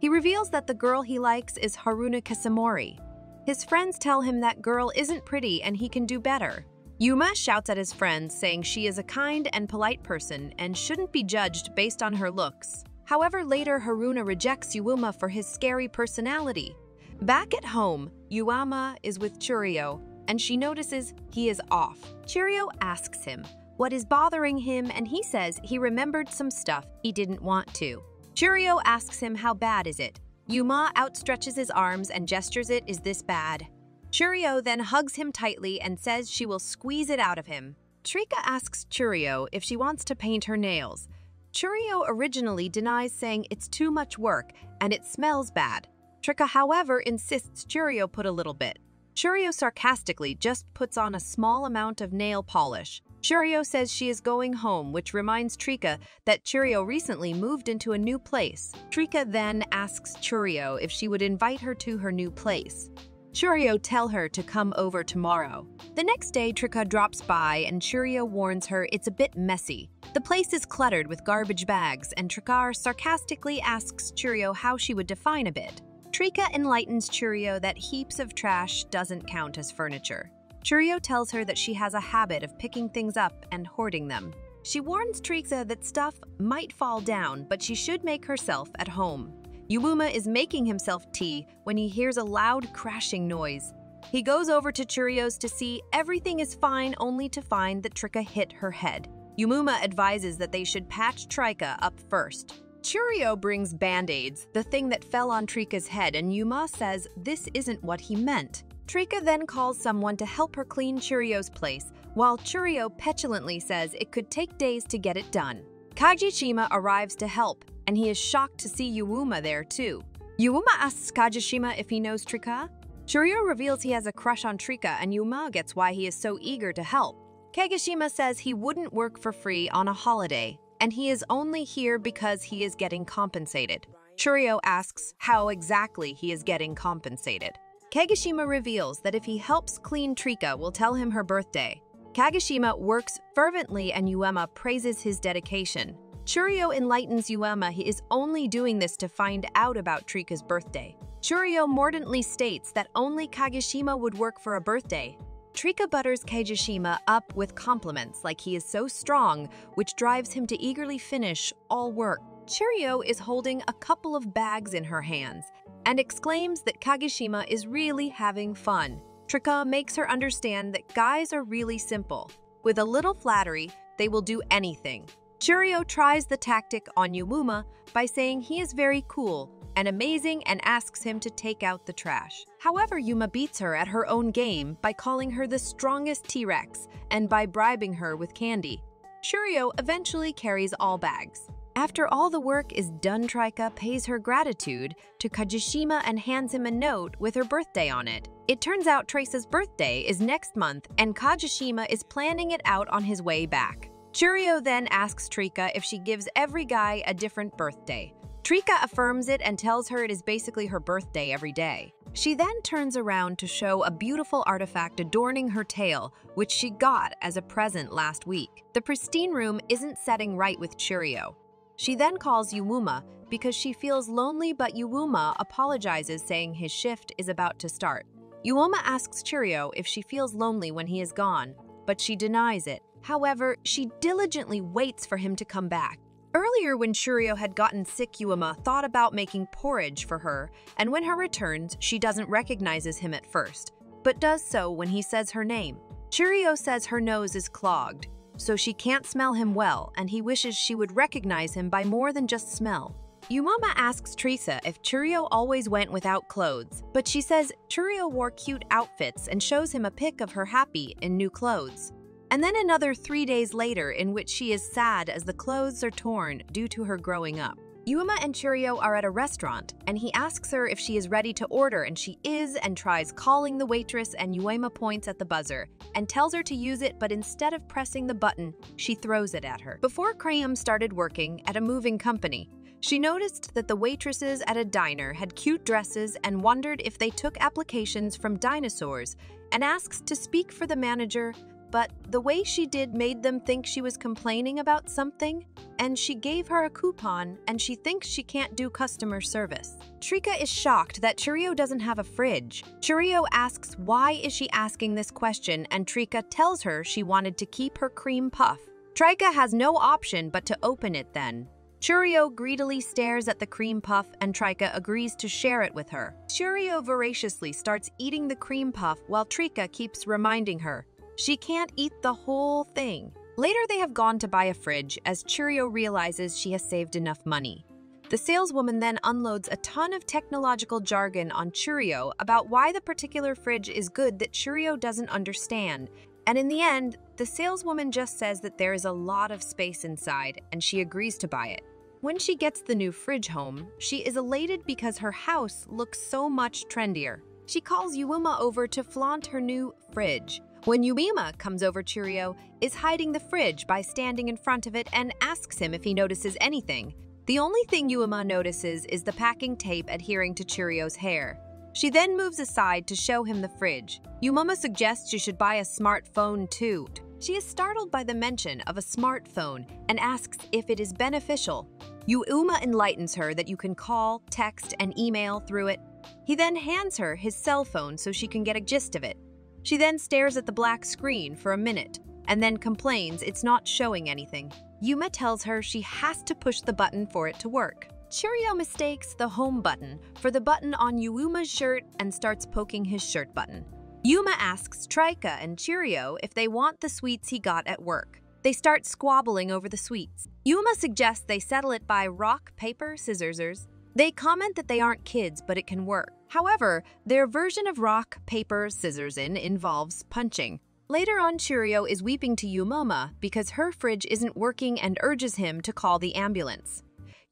A: He reveals that the girl he likes is Haruna Kasamori. His friends tell him that girl isn't pretty and he can do better. Yuma shouts at his friends, saying she is a kind and polite person and shouldn't be judged based on her looks. However, later Haruna rejects Yuuma for his scary personality. Back at home, Yuuma is with Churio, and she notices he is off. Churio asks him what is bothering him, and he says he remembered some stuff he didn't want to. Churio asks him how bad is it. Yuma outstretches his arms and gestures it is this bad. Churio then hugs him tightly and says she will squeeze it out of him. Trika asks Churio if she wants to paint her nails. Churio originally denies saying it's too much work and it smells bad. Trika, however, insists Churio put a little bit. Churio sarcastically just puts on a small amount of nail polish. Churio says she is going home, which reminds Trika that Churio recently moved into a new place. Trika then asks Churio if she would invite her to her new place. Churio tell her to come over tomorrow. The next day, Trika drops by and Churio warns her it's a bit messy. The place is cluttered with garbage bags, and Trika sarcastically asks Churio how she would define a bit. Trika enlightens Churio that heaps of trash doesn't count as furniture. Churio tells her that she has a habit of picking things up and hoarding them. She warns Trika that stuff might fall down, but she should make herself at home. Yuuma is making himself tea when he hears a loud crashing noise. He goes over to Churio's to see everything is fine only to find that Trika hit her head. Yuuma advises that they should patch Trika up first. Churio brings band-aids, the thing that fell on Trika's head, and Yuma says this isn't what he meant. Trika then calls someone to help her clean Churio's place, while Churio petulantly says it could take days to get it done. Kagishima arrives to help, and he is shocked to see Yuuma there too. Yuuma asks Kagishima if he knows Trika. Churio reveals he has a crush on Trika, and Yuuma gets why he is so eager to help. Kagishima says he wouldn't work for free on a holiday, and he is only here because he is getting compensated. Churio asks how exactly he is getting compensated. Kagishima reveals that if he helps clean Trika, will tell him her birthday. Kagishima works fervently and Yuuma praises his dedication. Churio enlightens Yuuma he is only doing this to find out about Trika's birthday. Churio mordantly states that only Kagishima would work for a birthday. Trika butters Kajishima up with compliments like he is so strong, which drives him to eagerly finish all work. Churio is holding a couple of bags in her hands and exclaims that Kagishima is really having fun. Trika makes her understand that guys are really simple. With a little flattery, they will do anything. Churio tries the tactic on Yuuma by saying he is very cool and amazing and asks him to take out the trash. However, Yuma beats her at her own game by calling her the strongest T-Rex and by bribing her with candy. Churio eventually carries all bags. After all the work is done, Trika pays her gratitude to Kajishima and hands him a note with her birthday on it. It turns out Trace's birthday is next month and Kajishima is planning it out on his way back. Churio then asks Trika if she gives every guy a different birthday. Trika affirms it and tells her it is basically her birthday every day. She then turns around to show a beautiful artifact adorning her tail, which she got as a present last week. The pristine room isn't setting right with Churio. She then calls Yuuma because she feels lonely but Yuuma apologizes saying his shift is about to start. Yuuma asks Churio if she feels lonely when he is gone, but she denies it. However, she diligently waits for him to come back. Earlier, when Churio had gotten sick, Yuuma thought about making porridge for her, and when her returns, she doesn't recognizes him at first, but does so when he says her name. Churio says her nose is clogged, so she can't smell him well, and he wishes she would recognize him by more than just smell. Yuuma asks Teresa if Churio always went without clothes, but she says Churio wore cute outfits and shows him a pic of her happy in new clothes. And then another three days later in which she is sad as the clothes are torn due to her growing up. Yuma and Churio are at a restaurant, and he asks her if she is ready to order, and she is and tries calling the waitress, and Yuuma points at the buzzer and tells her to use it, but instead of pressing the button, she throws it at her. Before Krayum started working at a moving company, she noticed that the waitresses at a diner had cute dresses and wondered if they took applications from dinosaurs and asked to speak for the manager but the way she did made them think she was complaining about something, and she gave her a coupon and she thinks she can't do customer service. Trika is shocked that Churio doesn't have a fridge. Churio asks why is she asking this question and Trika tells her she wanted to keep her cream puff. Trika has no option but to open it then. Churio greedily stares at the cream puff and Trika agrees to share it with her. Churio voraciously starts eating the cream puff while Trika keeps reminding her, she can't eat the whole thing. Later, they have gone to buy a fridge as Churio realizes she has saved enough money. The saleswoman then unloads a ton of technological jargon on Churio about why the particular fridge is good that Churio doesn't understand. And in the end, the saleswoman just says that there is a lot of space inside and she agrees to buy it. When she gets the new fridge home, she is elated because her house looks so much trendier. She calls Yuuma over to flaunt her new fridge. When Yuuma comes over, Churio is hiding the fridge by standing in front of it and asks him if he notices anything. The only thing Yuuma notices is the packing tape adhering to Churio's hair. She then moves aside to show him the fridge. Yuuma suggests she should buy a smartphone too. She is startled by the mention of a smartphone and asks if it is beneficial. Yuuma enlightens her that you can call, text, and email through it. He then hands her his cell phone so she can get a gist of it. She then stares at the black screen for a minute and then complains it's not showing anything. Yuma tells her she has to push the button for it to work. Churio mistakes the home button for the button on Yuuma's shirt and starts poking his shirt button. Yuma asks Trika and Churio if they want the sweets he got at work. They start squabbling over the sweets. Yuma suggests they settle it by rock, paper, scissorsers. They comment that they aren't kids, but it can work. However, their version of rock, paper, scissors in involves punching. Later on, Churio is weeping to Yuuma because her fridge isn't working and urges him to call the ambulance.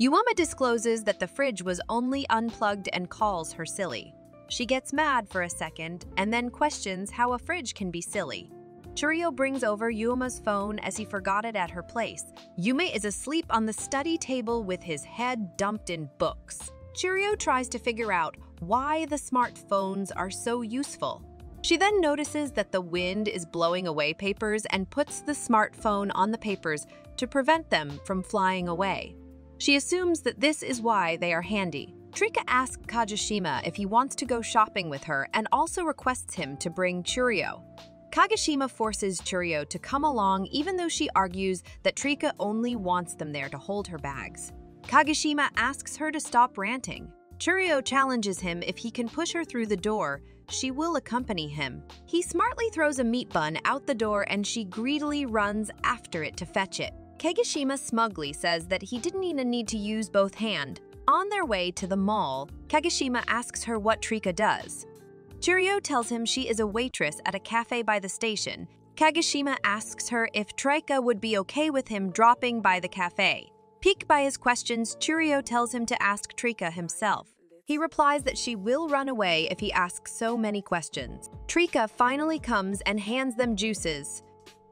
A: Yuuma discloses that the fridge was only unplugged and calls her silly. She gets mad for a second and then questions how a fridge can be silly. Churio brings over Yuma's phone as he forgot it at her place. Yuuma is asleep on the study table with his head dumped in books. Churio tries to figure out why the smartphones are so useful. She then notices that the wind is blowing away papers and puts the smartphone on the papers to prevent them from flying away. She assumes that this is why they are handy. Trika asks Kajishima if he wants to go shopping with her and also requests him to bring Churio. Kagoshima forces Churio to come along even though she argues that Trika only wants them there to hold her bags. Kagoshima asks her to stop ranting. Churio challenges him if he can push her through the door, she will accompany him. He smartly throws a meat bun out the door and she greedily runs after it to fetch it. Kagoshima smugly says that he didn't even need to use both hand. On their way to the mall, Kagoshima asks her what Trika does. Churio tells him she is a waitress at a cafe by the station. Kagoshima asks her if Trika would be okay with him dropping by the cafe. Piqued by his questions, Churio tells him to ask Trika himself. He replies that she will run away if he asks so many questions. Trika finally comes and hands them juices.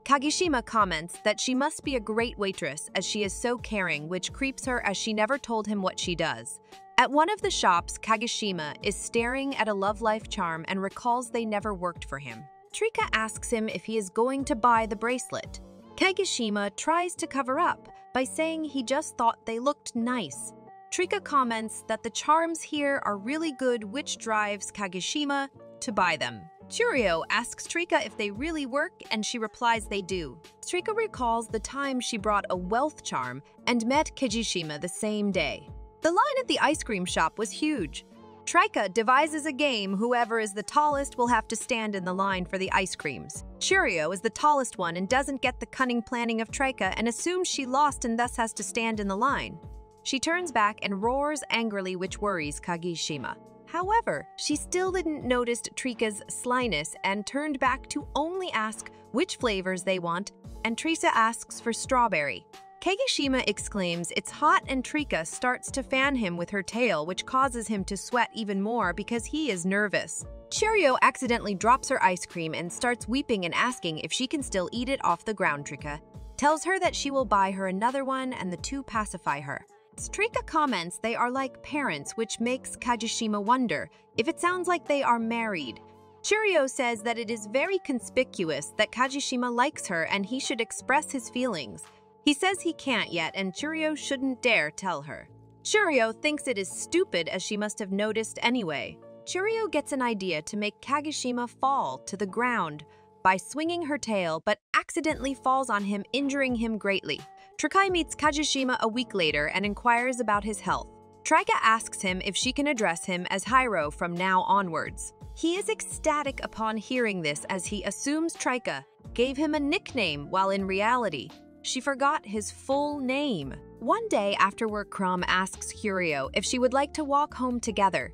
A: Kagoshima comments that she must be a great waitress as she is so caring, which creeps her as she never told him what she does. At one of the shops, Kagoshima is staring at a love life charm and recalls they never worked for him. Trika asks him if he is going to buy the bracelet. Kagoshima tries to cover up by saying he just thought they looked nice. Trika comments that the charms here are really good, which drives Kagoshima to buy them. Churio asks Trika if they really work, and she replies they do. Trika recalls the time she brought a wealth charm and met Kagoshima the same day. The line at the ice cream shop was huge. Trika devises a game whoever is the tallest will have to stand in the line for the ice creams. Churio is the tallest one and doesn't get the cunning planning of Trika and assumes she lost and thus has to stand in the line. She turns back and roars angrily which worries Kagoshima. However, she still didn't notice Trika's slyness and turned back to only ask which flavors they want, and Teresa asks for strawberry. Kagoshima exclaims it's hot and Trika starts to fan him with her tail which causes him to sweat even more because he is nervous. Churio accidentally drops her ice cream and starts weeping and asking if she can still eat it off the ground Trika, tells her that she will buy her another one and the two pacify her. Trika comments they are like parents which makes Kagoshima wonder if it sounds like they are married. Churio says that it is very conspicuous that Kagoshima likes her and he should express his feelings. He says he can't yet, and Churio shouldn't dare tell her. Churio thinks it is stupid as she must have noticed anyway. Churio gets an idea to make Kagoshima fall to the ground by swinging her tail, but accidentally falls on him, injuring him greatly. Trika meets Kagoshima a week later and inquires about his health. Trika asks him if she can address him as Hiro from now onwards. He is ecstatic upon hearing this as he assumes Trika gave him a nickname while in reality, she forgot his full name. One day after work, Cram asks Churio if she would like to walk home together.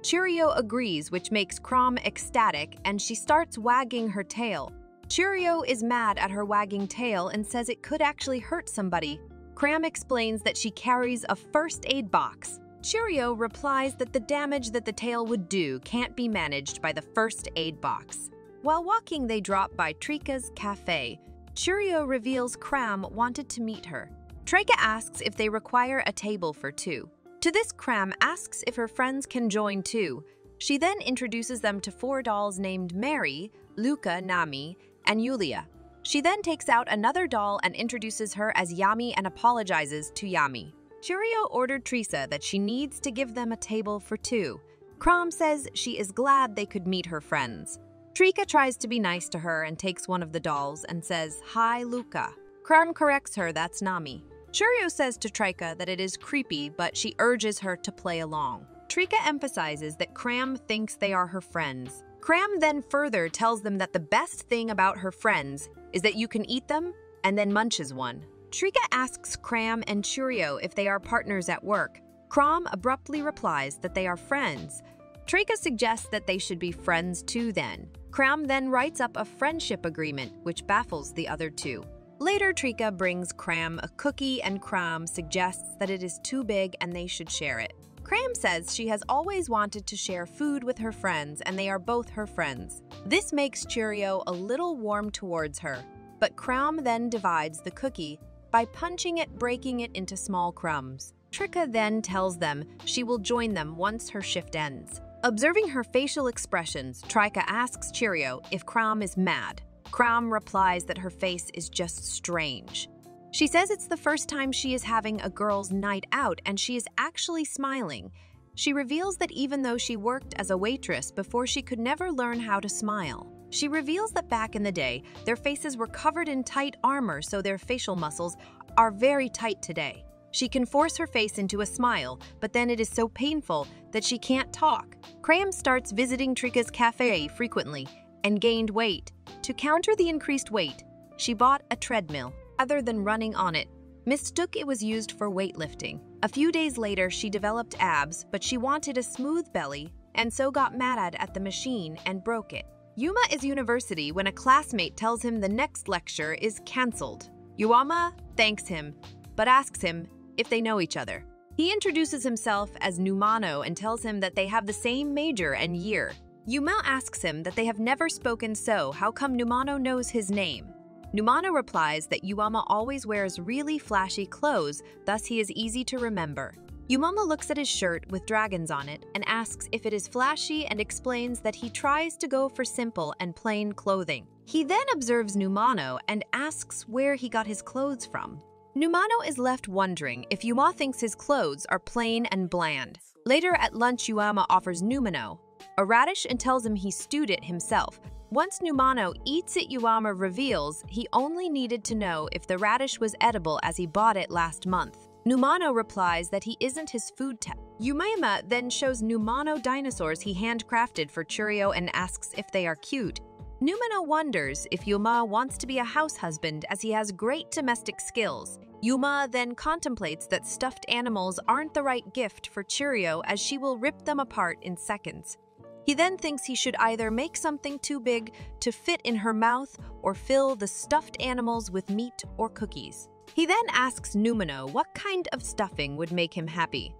A: Churio agrees, which makes Cram ecstatic, and she starts wagging her tail. Churio is mad at her wagging tail and says it could actually hurt somebody. Cram explains that she carries a first aid box. Churio replies that the damage that the tail would do can't be managed by the first aid box. While walking, they drop by Trika's cafe, Churio reveals Cram wanted to meet her. Trika asks if they require a table for two. To this, Cram asks if her friends can join too. She then introduces them to four dolls named Mary, Luca, Nami, and Yulia. She then takes out another doll and introduces her as Yami and apologizes to Yami. Churio ordered Teresa that she needs to give them a table for two. Cram says she is glad they could meet her friends. Trika tries to be nice to her and takes one of the dolls and says, Hi, Luca. Cram corrects her that's Nami. Churio says to Trika that it is creepy, but she urges her to play along. Trika emphasizes that Cram thinks they are her friends. Cram then further tells them that the best thing about her friends is that you can eat them and then munches one. Trika asks Cram and Churio if they are partners at work. Cram abruptly replies that they are friends. Trika suggests that they should be friends too then. Cram then writes up a friendship agreement, which baffles the other two. Later, Trika brings Cram a cookie, and Cram suggests that it is too big and they should share it. Cram says she has always wanted to share food with her friends, and they are both her friends. This makes Churio a little warm towards her, but Cram then divides the cookie by punching it, breaking it into small crumbs. Trika then tells them she will join them once her shift ends. Observing her facial expressions, Trika asks Churio if Cram is mad. Cram replies that her face is just strange. She says it's the first time she is having a girl's night out and she is actually smiling. She reveals that even though she worked as a waitress before, she could never learn how to smile. She reveals that back in the day, their faces were covered in tight armor so their facial muscles are very tight today. She can force her face into a smile, but then it is so painful that she can't talk. Cram starts visiting Trika's cafe frequently and gained weight. To counter the increased weight, she bought a treadmill. Other than running on it, mistook it was used for weightlifting. A few days later, she developed abs, but she wanted a smooth belly and so got mad at the machine and broke it. Yuma is university when a classmate tells him the next lecture is cancelled. Yuuma thanks him, but asks him if they know each other. He introduces himself as Numano and tells him that they have the same major and year. Yuma asks him that they have never spoken so how come Numano knows his name. Numano replies that Yuuma always wears really flashy clothes, thus he is easy to remember. Yuuma looks at his shirt with dragons on it and asks if it is flashy and explains that he tries to go for simple and plain clothing. He then observes Numano and asks where he got his clothes from. Numano is left wondering if Yuma thinks his clothes are plain and bland. Later at lunch, Yuuma offers Numano a radish and tells him he stewed it himself. Once Numano eats it, Yuuma reveals he only needed to know if the radish was edible as he bought it last month. Numano replies that he isn't his food type. Yuuma then shows Numano dinosaurs he handcrafted for Churio and asks if they are cute. Numano wonders if Yuma wants to be a house husband as he has great domestic skills. Yuma then contemplates that stuffed animals aren't the right gift for Churio as she will rip them apart in seconds. He then thinks he should either make something too big to fit in her mouth or fill the stuffed animals with meat or cookies. He then asks Numano what kind of stuffing would make him happy.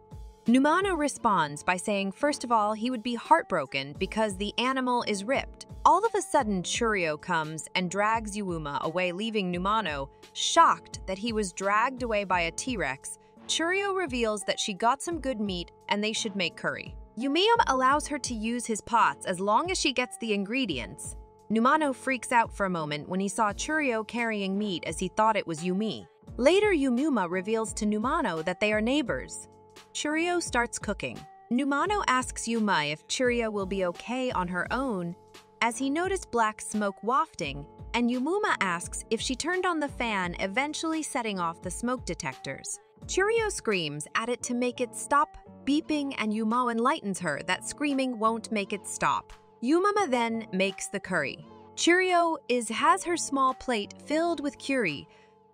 A: Numano responds by saying first of all he would be heartbroken because the animal is ripped. All of a sudden, Churio comes and drags Yuuma away, leaving Numano shocked that he was dragged away by a T-Rex. Churio reveals that she got some good meat and they should make curry. Yuuma allows her to use his pots as long as she gets the ingredients. Numano freaks out for a moment when he saw Churio carrying meat as he thought it was Yumi. Later, Yuuma reveals to Numano that they are neighbors. Churio starts cooking. Numano asks Yuma if Churio will be okay on her own as he noticed black smoke wafting, and Yuuma asks if she turned on the fan, eventually setting off the smoke detectors. Churio screams at it to make it stop beeping, and Yuma enlightens her that screaming won't make it stop. Yuuma then makes the curry. Churio is has her small plate filled with curry,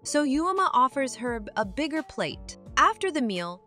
A: so Yuuma offers her a bigger plate. After the meal,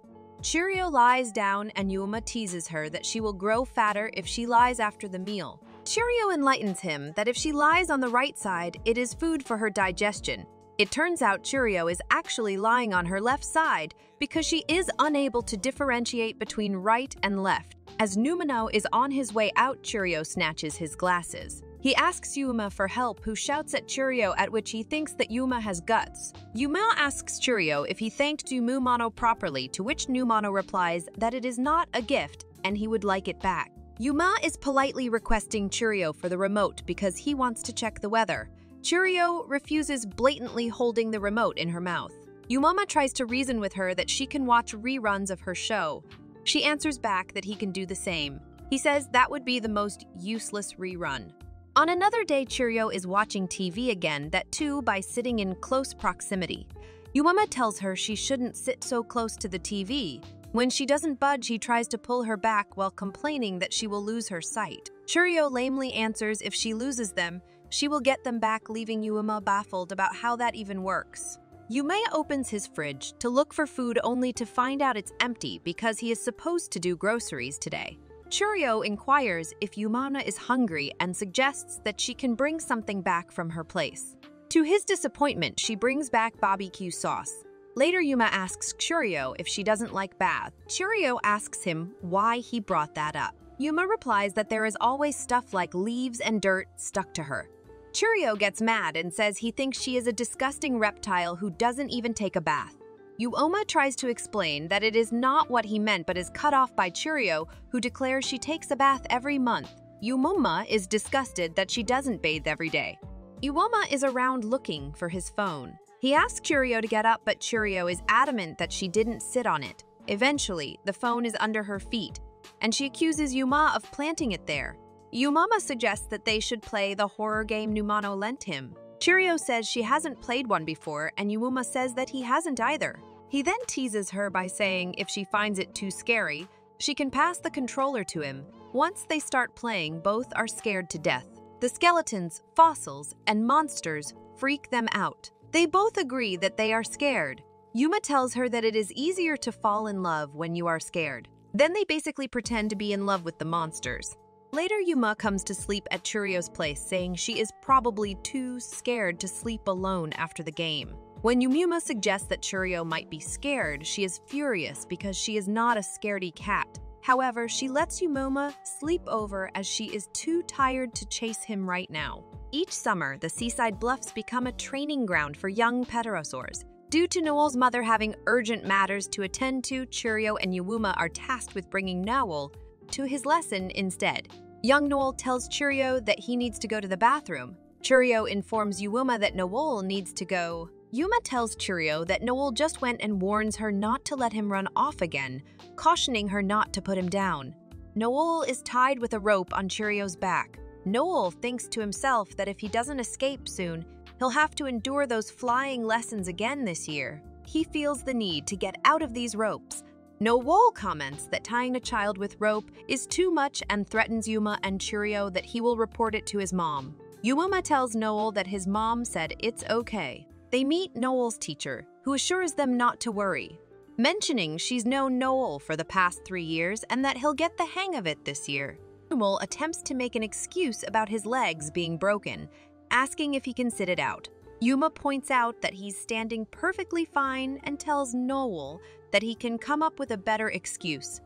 A: Churio lies down and Yuma teases her that she will grow fatter if she lies after the meal. Churio enlightens him that if she lies on the right side, it is food for her digestion. It turns out Churio is actually lying on her left side because she is unable to differentiate between right and left. As Numano is on his way out, Churio snatches his glasses. He asks Yuma for help, who shouts at Churio, at which he thinks that Yuma has guts. Yuma asks Churio if he thanked Numano properly, to which Numano replies that it is not a gift and he would like it back. Yuma is politely requesting Churio for the remote because he wants to check the weather. Churio refuses blatantly holding the remote in her mouth. Yuuma tries to reason with her that she can watch reruns of her show. She answers back that he can do the same. He says that would be the most useless rerun. On another day, Churio is watching TV again, that too by sitting in close proximity. Yuuma tells her she shouldn't sit so close to the TV, when she doesn't budge, he tries to pull her back while complaining that she will lose her sight. Churio lamely answers if she loses them, she will get them back, leaving Yuuma baffled about how that even works. Yuuma opens his fridge to look for food only to find out it's empty because he is supposed to do groceries today. Churio inquires if Yuuma is hungry and suggests that she can bring something back from her place. To his disappointment, she brings back barbecue sauce. Later, Yuma asks Churio if she doesn't like bath. Churio asks him why he brought that up. Yuma replies that there is always stuff like leaves and dirt stuck to her. Churio gets mad and says he thinks she is a disgusting reptile who doesn't even take a bath. Yuuma tries to explain that it is not what he meant but is cut off by Churio, who declares she takes a bath every month. Yuuma is disgusted that she doesn't bathe every day. Yuuma is around looking for his phone. He asks Churio to get up, but Churio is adamant that she didn't sit on it. Eventually, the phone is under her feet, and she accuses Yuma of planting it there. Yuuma suggests that they should play the horror game Numano lent him. Churio says she hasn't played one before, and Yuuma says that he hasn't either. He then teases her by saying if she finds it too scary, she can pass the controller to him. Once they start playing, both are scared to death. The skeletons, fossils, and monsters freak them out. They both agree that they are scared. Yuma tells her that it is easier to fall in love when you are scared. Then they basically pretend to be in love with the monsters. Later, Yuma comes to sleep at Churio's place, saying she is probably too scared to sleep alone after the game. When Yuuma suggests that Churio might be scared, she is furious because she is not a scaredy cat. However, she lets Yuuma sleep over as she is too tired to chase him right now. Each summer, the seaside bluffs become a training ground for young pterosaurs. Due to Noel's mother having urgent matters to attend to, Churio and Yuuma are tasked with bringing Noel to his lesson instead. Young Noel tells Churio that he needs to go to the bathroom. Churio informs Yuuma that Noel needs to go. Yuma tells Churio that Noel just went and warns her not to let him run off again, cautioning her not to put him down. Noel is tied with a rope on Churio's back. Noel thinks to himself that if he doesn't escape soon, he'll have to endure those flying lessons again this year. He feels the need to get out of these ropes, Noel comments that tying a child with rope is too much and threatens Yuma and Churio that he will report it to his mom. Yuma tells Noel that his mom said it's okay. They meet Noel's teacher, who assures them not to worry, mentioning she's known Noel for the past three years and that he'll get the hang of it this year. Noel attempts to make an excuse about his legs being broken, asking if he can sit it out. Yuma points out that he's standing perfectly fine and tells Noel that he can come up with a better excuse.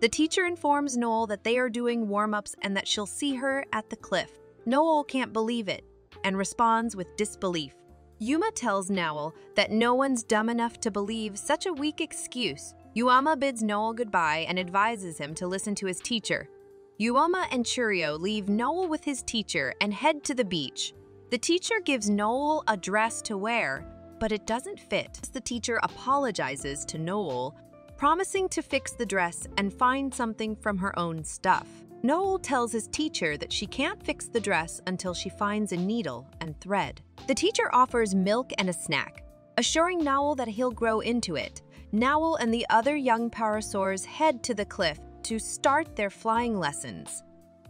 A: The teacher informs Noel that they are doing warm ups and that she'll see her at the cliff. Noel can't believe it and responds with disbelief. Yuma tells Noel that no one's dumb enough to believe such a weak excuse. Yuuma bids Noel goodbye and advises him to listen to his teacher. Yuuma and Churio leave Noel with his teacher and head to the beach. The teacher gives Noel a dress to wear, but it doesn't fit. The teacher apologizes to Noel, promising to fix the dress and find something from her own stuff. Noel tells his teacher that she can't fix the dress until she finds a needle and thread. The teacher offers milk and a snack, assuring Noel that he'll grow into it. Noel and the other young pterosaurs head to the cliff to start their flying lessons.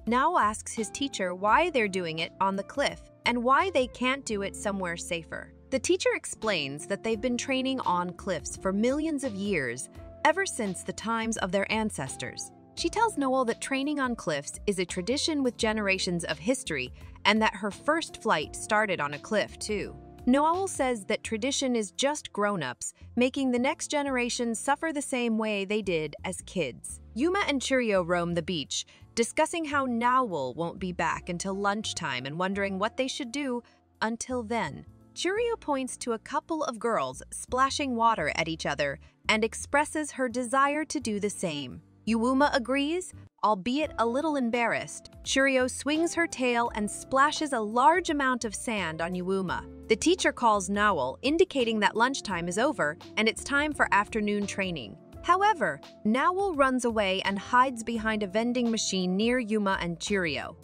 A: Noel asks his teacher why they're doing it on the cliff and why they can't do it somewhere safer. The teacher explains that they've been training on cliffs for millions of years, ever since the times of their ancestors. She tells Noel that training on cliffs is a tradition with generations of history and that her first flight started on a cliff, too. Noel says that tradition is just grown-ups, making the next generation suffer the same way they did as kids. Yuma and Churio roam the beach, discussing how Noel won't be back until lunchtime and wondering what they should do until then. Churio points to a couple of girls splashing water at each other and expresses her desire to do the same. Yuuma agrees, albeit a little embarrassed. Churio swings her tail and splashes a large amount of sand on Yuuma. The teacher calls Noel, indicating that lunchtime is over and it's time for afternoon training. However, Noel runs away and hides behind a vending machine near Yuma and Churio.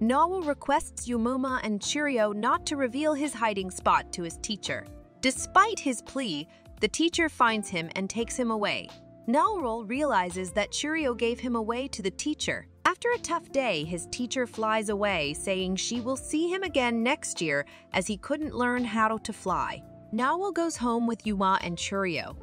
A: Noel requests Yuuma and Churio not to reveal his hiding spot to his teacher. Despite his plea, the teacher finds him and takes him away. Noel realizes that Churio gave him away to the teacher. After a tough day, his teacher flies away, saying she will see him again next year as he couldn't learn how to fly. Noel goes home with Yuma and Churio.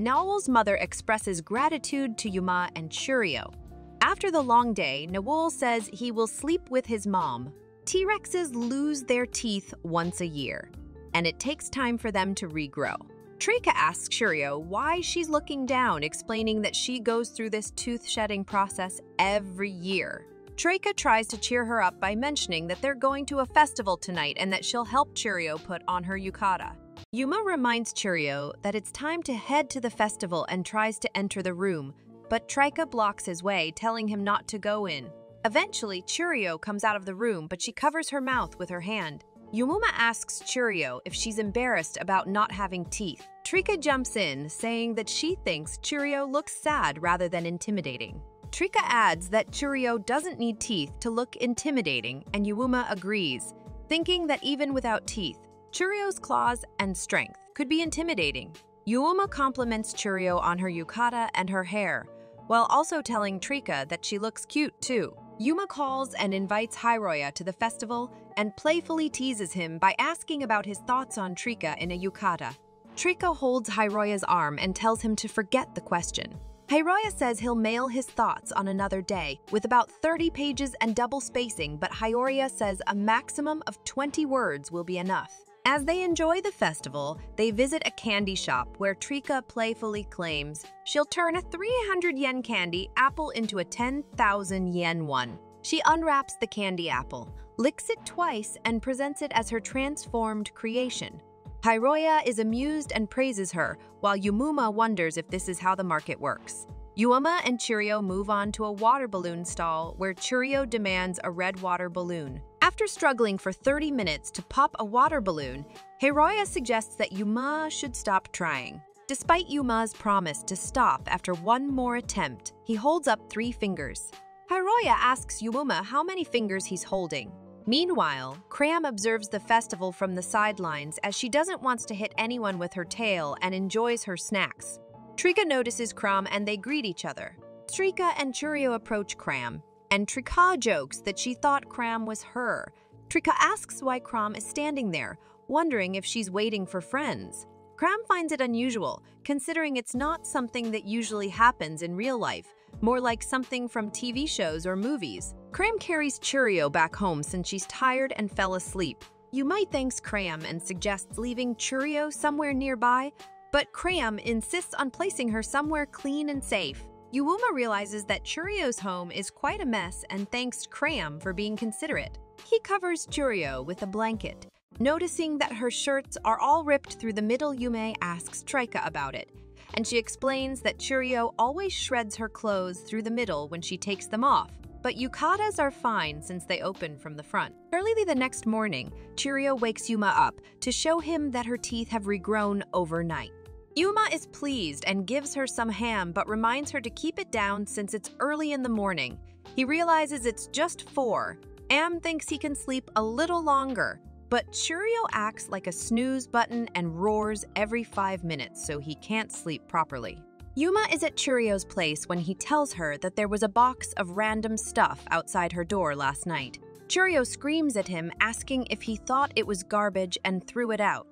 A: Noel's mother expresses gratitude to Yuma and Churio. After the long day, Noel says he will sleep with his mom. T-Rexes lose their teeth once a year, and it takes time for them to regrow. Trika asks Churio why she's looking down, explaining that she goes through this tooth shedding process every year. Trika tries to cheer her up by mentioning that they're going to a festival tonight and that she'll help Churio put on her yukata. Yuma reminds Churio that it's time to head to the festival and tries to enter the room, but Trika blocks his way, telling him not to go in. Eventually, Churio comes out of the room, but she covers her mouth with her hand. Yuuma asks Churio if she's embarrassed about not having teeth. Trika jumps in, saying that she thinks Churio looks sad rather than intimidating. Trika adds that Churio doesn't need teeth to look intimidating, and Yuuma agrees, thinking that even without teeth, Churio's claws and strength could be intimidating. Yuuma compliments Churio on her yukata and her hair, while also telling Trika that she looks cute too. Yuma calls and invites Hiroya to the festival and playfully teases him by asking about his thoughts on Trika in a yukata. Trika holds Hiroya's arm and tells him to forget the question. Hiroya says he'll mail his thoughts on another day, with about 30 pages and double spacing, but Hiroya says a maximum of 20 words will be enough. As they enjoy the festival, they visit a candy shop where Trika playfully claims she'll turn a 300 yen candy apple into a 10,000 yen one. She unwraps the candy apple, licks it twice, and presents it as her transformed creation. Hiroya is amused and praises her, while Yumuma wonders if this is how the market works. Yuuma and Churio move on to a water balloon stall where Churio demands a red water balloon. After struggling for 30 minutes to pop a water balloon, Hiroya suggests that Yuuma should stop trying. Despite Yuuma's promise to stop after one more attempt, he holds up three fingers. Hiroya asks Yuuma how many fingers he's holding. Meanwhile, Cram observes the festival from the sidelines as she doesn't want to hit anyone with her tail and enjoys her snacks. Trika notices Cram and they greet each other. Trika and Churio approach Cram, and Trika jokes that she thought Cram was her. Trika asks why Cram is standing there, wondering if she's waiting for friends. Cram finds it unusual, considering it's not something that usually happens in real life, more like something from TV shows or movies. Cram carries Churio back home since she's tired and fell asleep. You might thanks Cram and suggests leaving Churio somewhere nearby, but Cram insists on placing her somewhere clean and safe. Yuuma realizes that Churio's home is quite a mess and thanks Cram for being considerate. He covers Churio with a blanket. Noticing that her shirts are all ripped through the middle, Yume asks Trika about it, and she explains that Churio always shreds her clothes through the middle when she takes them off. But yukatas are fine since they open from the front. Early the next morning, Churio wakes Yuuma up to show him that her teeth have regrown overnight. Yuuma is pleased and gives her some ham but reminds her to keep it down since it's early in the morning. He realizes it's just four. Am thinks he can sleep a little longer, but Churio acts like a snooze button and roars every five minutes so he can't sleep properly. Yuuma is at Churio's place when he tells her that there was a box of random stuff outside her door last night. Churio screams at him, asking if he thought it was garbage and threw it out.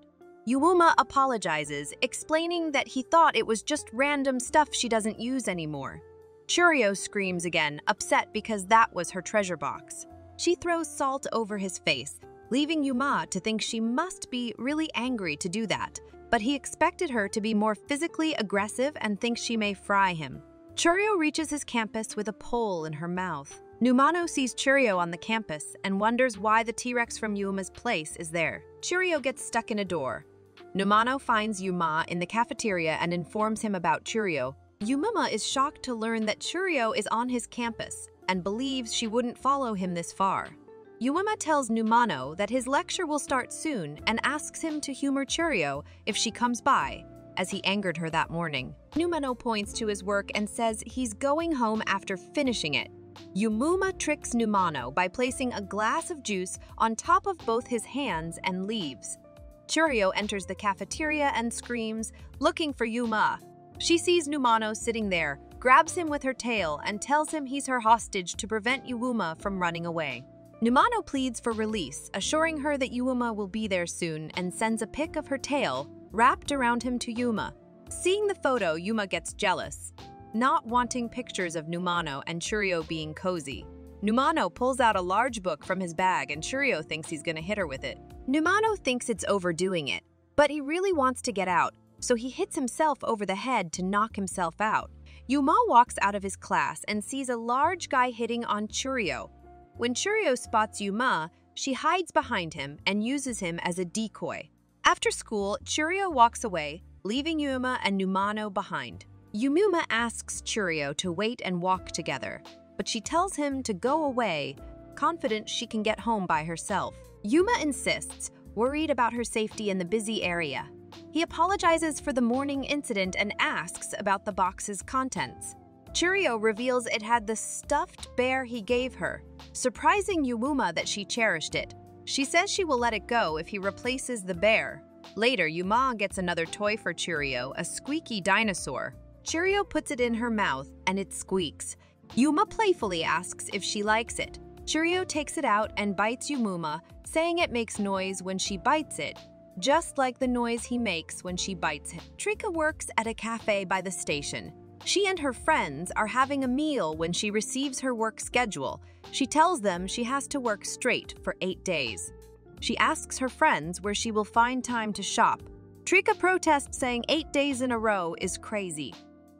A: Yuuma apologizes, explaining that he thought it was just random stuff she doesn't use anymore. Churio screams again, upset because that was her treasure box. She throws salt over his face, leaving Yuuma to think she must be really angry to do that, but he expected her to be more physically aggressive and thinks she may fry him. Churio reaches his campus with a pole in her mouth. Numano sees Churio on the campus and wonders why the T-Rex from Yuuma's place is there. Churio gets stuck in a door, Numano finds Yuuma in the cafeteria and informs him about Churio. Yumuma is shocked to learn that Churio is on his campus and believes she wouldn't follow him this far. Yumuma tells Numano that his lecture will start soon and asks him to humor Churio if she comes by, as he angered her that morning. Numano points to his work and says he's going home after finishing it. Yumuma tricks Numano by placing a glass of juice on top of both his hands and leaves. Churio enters the cafeteria and screams, looking for Yuuma. She sees Numano sitting there, grabs him with her tail, and tells him he's her hostage to prevent Yuuma from running away. Numano pleads for release, assuring her that Yuuma will be there soon, and sends a pic of her tail, wrapped around him to Yuuma. Seeing the photo, Yuuma gets jealous, not wanting pictures of Numano and Churio being cozy. Numano pulls out a large book from his bag and Churio thinks he's gonna hit her with it. Numano thinks it's overdoing it, but he really wants to get out, so he hits himself over the head to knock himself out. Yuuma walks out of his class and sees a large guy hitting on Churio. When Churio spots Yuuma, she hides behind him and uses him as a decoy. After school, Churio walks away, leaving Yuuma and Numano behind. Yumuma asks Churio to wait and walk together, but she tells him to go away, confident she can get home by herself. Yuuma insists, worried about her safety in the busy area. He apologizes for the morning incident and asks about the box's contents. Churio reveals it had the stuffed bear he gave her, surprising Yumuma that she cherished it. She says she will let it go if he replaces the bear. Later, Yuuma gets another toy for Churio, a squeaky dinosaur. Churio puts it in her mouth and it squeaks. Yuuma playfully asks if she likes it. Churio takes it out and bites Yumuma, saying it makes noise when she bites it, just like the noise he makes when she bites him. Trika works at a cafe by the station. She and her friends are having a meal when she receives her work schedule. She tells them she has to work straight for eight days. She asks her friends where she will find time to shop. Trika protests saying eight days in a row is crazy.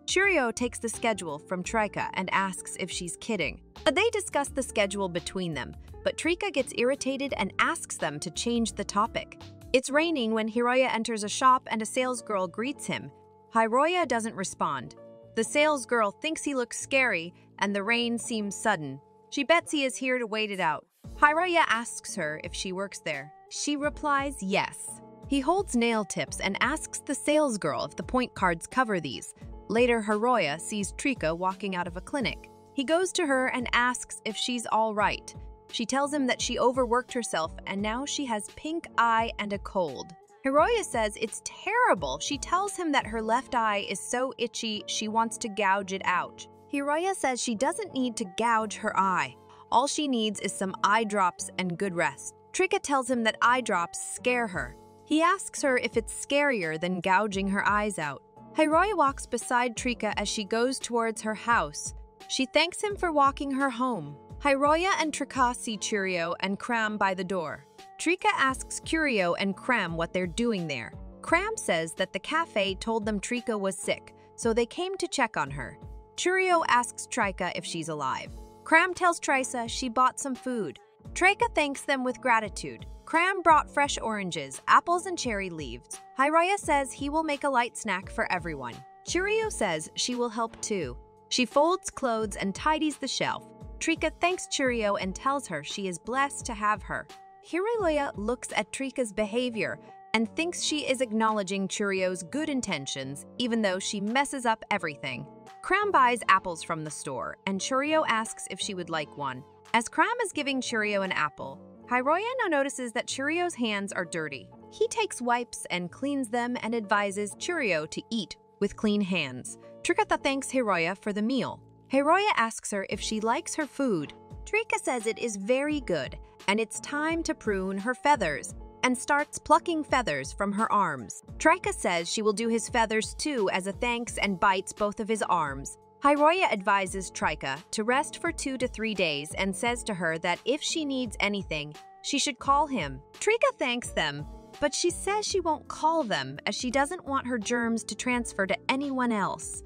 A: Churio takes the schedule from Trika and asks if she's kidding. They discuss the schedule between them, but Trika gets irritated and asks them to change the topic. It's raining when Hiroya enters a shop and a salesgirl greets him. Hiroya doesn't respond. The salesgirl thinks he looks scary, and the rain seems sudden. She bets he is here to wait it out. Hiroya asks her if she works there. She replies yes. He holds nail tips and asks the salesgirl if the point cards cover these. Later, Hiroya sees Trika walking out of a clinic. He goes to her and asks if she's all right. She tells him that she overworked herself and now she has pink eye and a cold. Hiroya says it's terrible. She tells him that her left eye is so itchy she wants to gouge it out. Hiroya says she doesn't need to gouge her eye. All she needs is some eye drops and good rest. Trika tells him that eye drops scare her. He asks her if it's scarier than gouging her eyes out. Hiroya walks beside Trika as she goes towards her house. She thanks him for walking her home. Hiroya and Trika see Churio and Cram by the door. Trika asks Churio and Cram what they're doing there. Cram says that the cafe told them Trika was sick, so they came to check on her. Churio asks Trika if she's alive. Cram tells Trisa she bought some food. Trika thanks them with gratitude. Cram brought fresh oranges, apples, and cherry leaves. Hiroya says he will make a light snack for everyone. Churio says she will help too. She folds clothes and tidies the shelf. Trika thanks Churio and tells her she is blessed to have her. Hiroya looks at Trika's behavior and thinks she is acknowledging Churio's good intentions, even though she messes up everything. Cram buys apples from the store, and Churio asks if she would like one. As Cram is giving Churio an apple, Hiroya now notices that Churio's hands are dirty. He takes wipes and cleans them and advises Churio to eat with clean hands. Trikata thanks Hiroya for the meal. Hiroya asks her if she likes her food. Trika says it is very good, and it's time to prune her feathers, and starts plucking feathers from her arms. Trika says she will do his feathers too as a thanks and bites both of his arms. Hiroya advises Trika to rest for two to three days and says to her that if she needs anything, she should call him. Trika thanks them, but she says she won't call them as she doesn't want her germs to transfer to anyone else.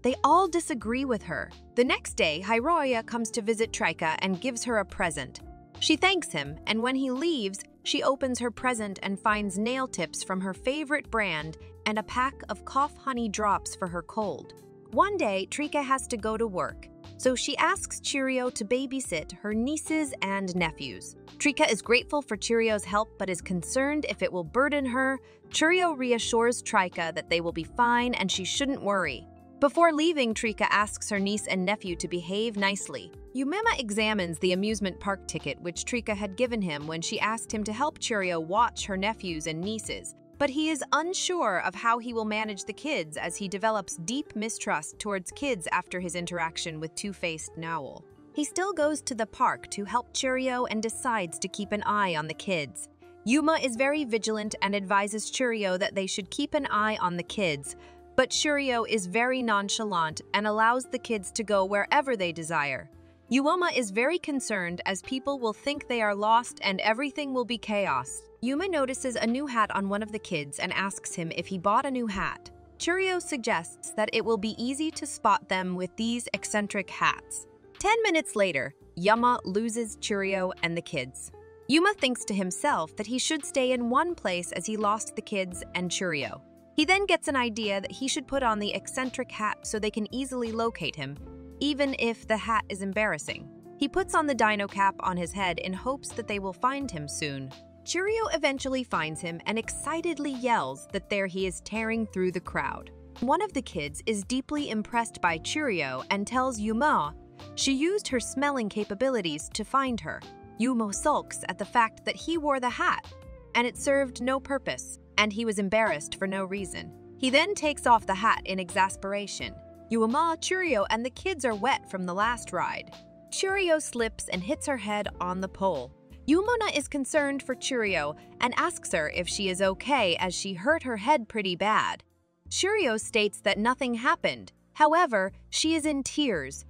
A: They all disagree with her. The next day, Hiroya comes to visit Trika and gives her a present. She thanks him, and when he leaves, she opens her present and finds nail tips from her favorite brand and a pack of cough honey drops for her cold. One day, Trika has to go to work, so she asks Churio to babysit her nieces and nephews. Trika is grateful for Churio's help but is concerned if it will burden her. Churio reassures Trika that they will be fine and she shouldn't worry. Before leaving, Trika asks her niece and nephew to behave nicely. Yumema examines the amusement park ticket which Trika had given him when she asked him to help Churio watch her nephews and nieces but he is unsure of how he will manage the kids as he develops deep mistrust towards kids after his interaction with Two-Faced Noel. He still goes to the park to help Churio and decides to keep an eye on the kids. Yuuma is very vigilant and advises Churio that they should keep an eye on the kids, but Churio is very nonchalant and allows the kids to go wherever they desire. Yuuma is very concerned as people will think they are lost and everything will be chaos. Yuuma notices a new hat on one of the kids and asks him if he bought a new hat. Churio suggests that it will be easy to spot them with these eccentric hats. Ten minutes later, Yuuma loses Churio and the kids. Yuuma thinks to himself that he should stay in one place as he lost the kids and Churio. He then gets an idea that he should put on the eccentric hat so they can easily locate him, even if the hat is embarrassing. He puts on the dino cap on his head in hopes that they will find him soon. Churio eventually finds him and excitedly yells that there he is tearing through the crowd. One of the kids is deeply impressed by Churio and tells Yuuma she used her smelling capabilities to find her. Yumo sulks at the fact that he wore the hat, and it served no purpose, and he was embarrassed for no reason. He then takes off the hat in exasperation. Yuuma, Churio, and the kids are wet from the last ride. Churio slips and hits her head on the pole. Yumona is concerned for Churio and asks her if she is okay as she hurt her head pretty bad. Churio states that nothing happened. However, she is in tears.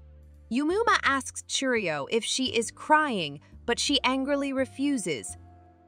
A: Yumuma asks Churio if she is crying, but she angrily refuses.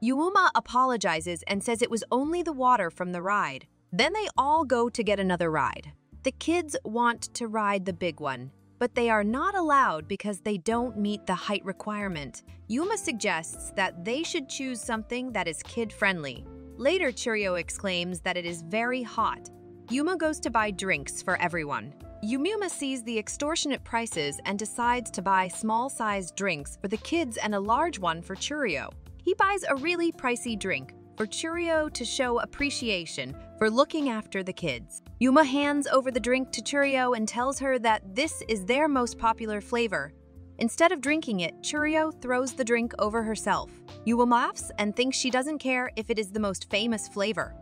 A: Yumuma apologizes and says it was only the water from the ride. Then they all go to get another ride. The kids want to ride the big one, but they are not allowed because they don't meet the height requirement. Yuuma suggests that they should choose something that is kid-friendly. Later, Churio exclaims that it is very hot. Yuuma goes to buy drinks for everyone. Yumuma sees the extortionate prices and decides to buy small-sized drinks for the kids and a large one for Churio. He buys a really pricey drink for Churio to show appreciation for looking after the kids. Yuuma hands over the drink to Churio and tells her that this is their most popular flavor. Instead of drinking it, Churio throws the drink over herself. Yuuma laughs and thinks she doesn't care if it is the most famous flavor.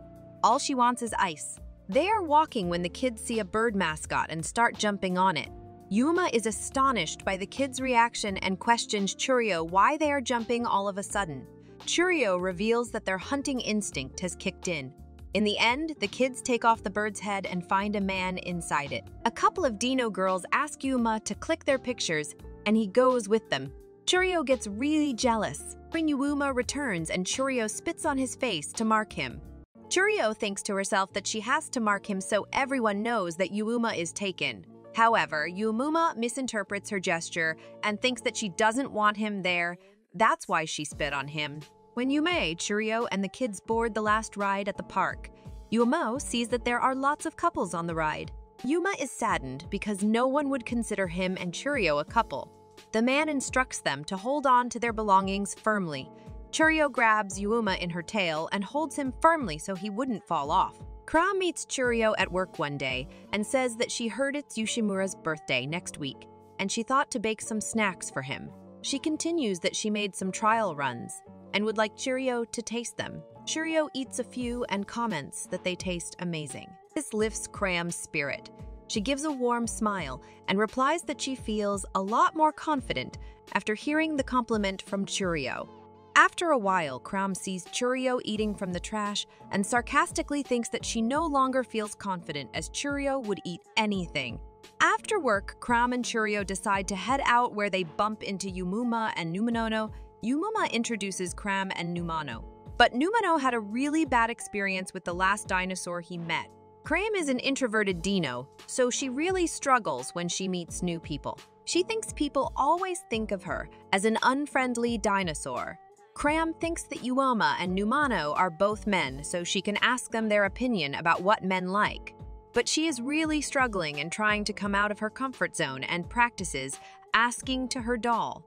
A: All she wants is ice. They are walking when the kids see a bird mascot and start jumping on it. Yuuma is astonished by the kids' reaction and questions Churio why they are jumping all of a sudden. Churio reveals that their hunting instinct has kicked in. In the end, the kids take off the bird's head and find a man inside it. A couple of Dino girls ask Yuuma to click their pictures, and he goes with them. Churio gets really jealous. When Yuuma returns and Churio spits on his face to mark him. Churio thinks to herself that she has to mark him so everyone knows that Yuuma is taken. However, Yuuma misinterprets her gesture and thinks that she doesn't want him there. That's why she spit on him. When Yume, Churio, and the kids board the last ride at the park, Yumo sees that there are lots of couples on the ride. Yuuma is saddened because no one would consider him and Churio a couple. The man instructs them to hold on to their belongings firmly. Churio grabs Yuuma in her tail and holds him firmly so he wouldn't fall off. Cram meets Churio at work one day and says that she heard it's Yoshimura's birthday next week, and she thought to bake some snacks for him. She continues that she made some trial runs, and would like Churio to taste them. Churio eats a few and comments that they taste amazing. This lifts Cram's spirit. She gives a warm smile and replies that she feels a lot more confident after hearing the compliment from Churio. After a while, Cram sees Churio eating from the trash and sarcastically thinks that she no longer feels confident as Churio would eat anything. After work, Cram and Churio decide to head out where they bump into Yumuma and Numanono Yumuma introduces Cram and Numano. But Numano had a really bad experience with the last dinosaur he met. Cram is an introverted dino, so she really struggles when she meets new people. She thinks people always think of her as an unfriendly dinosaur. Cram thinks that Yuuma and Numano are both men, so she can ask them their opinion about what men like. But she is really struggling and trying to come out of her comfort zone and practices asking to her doll.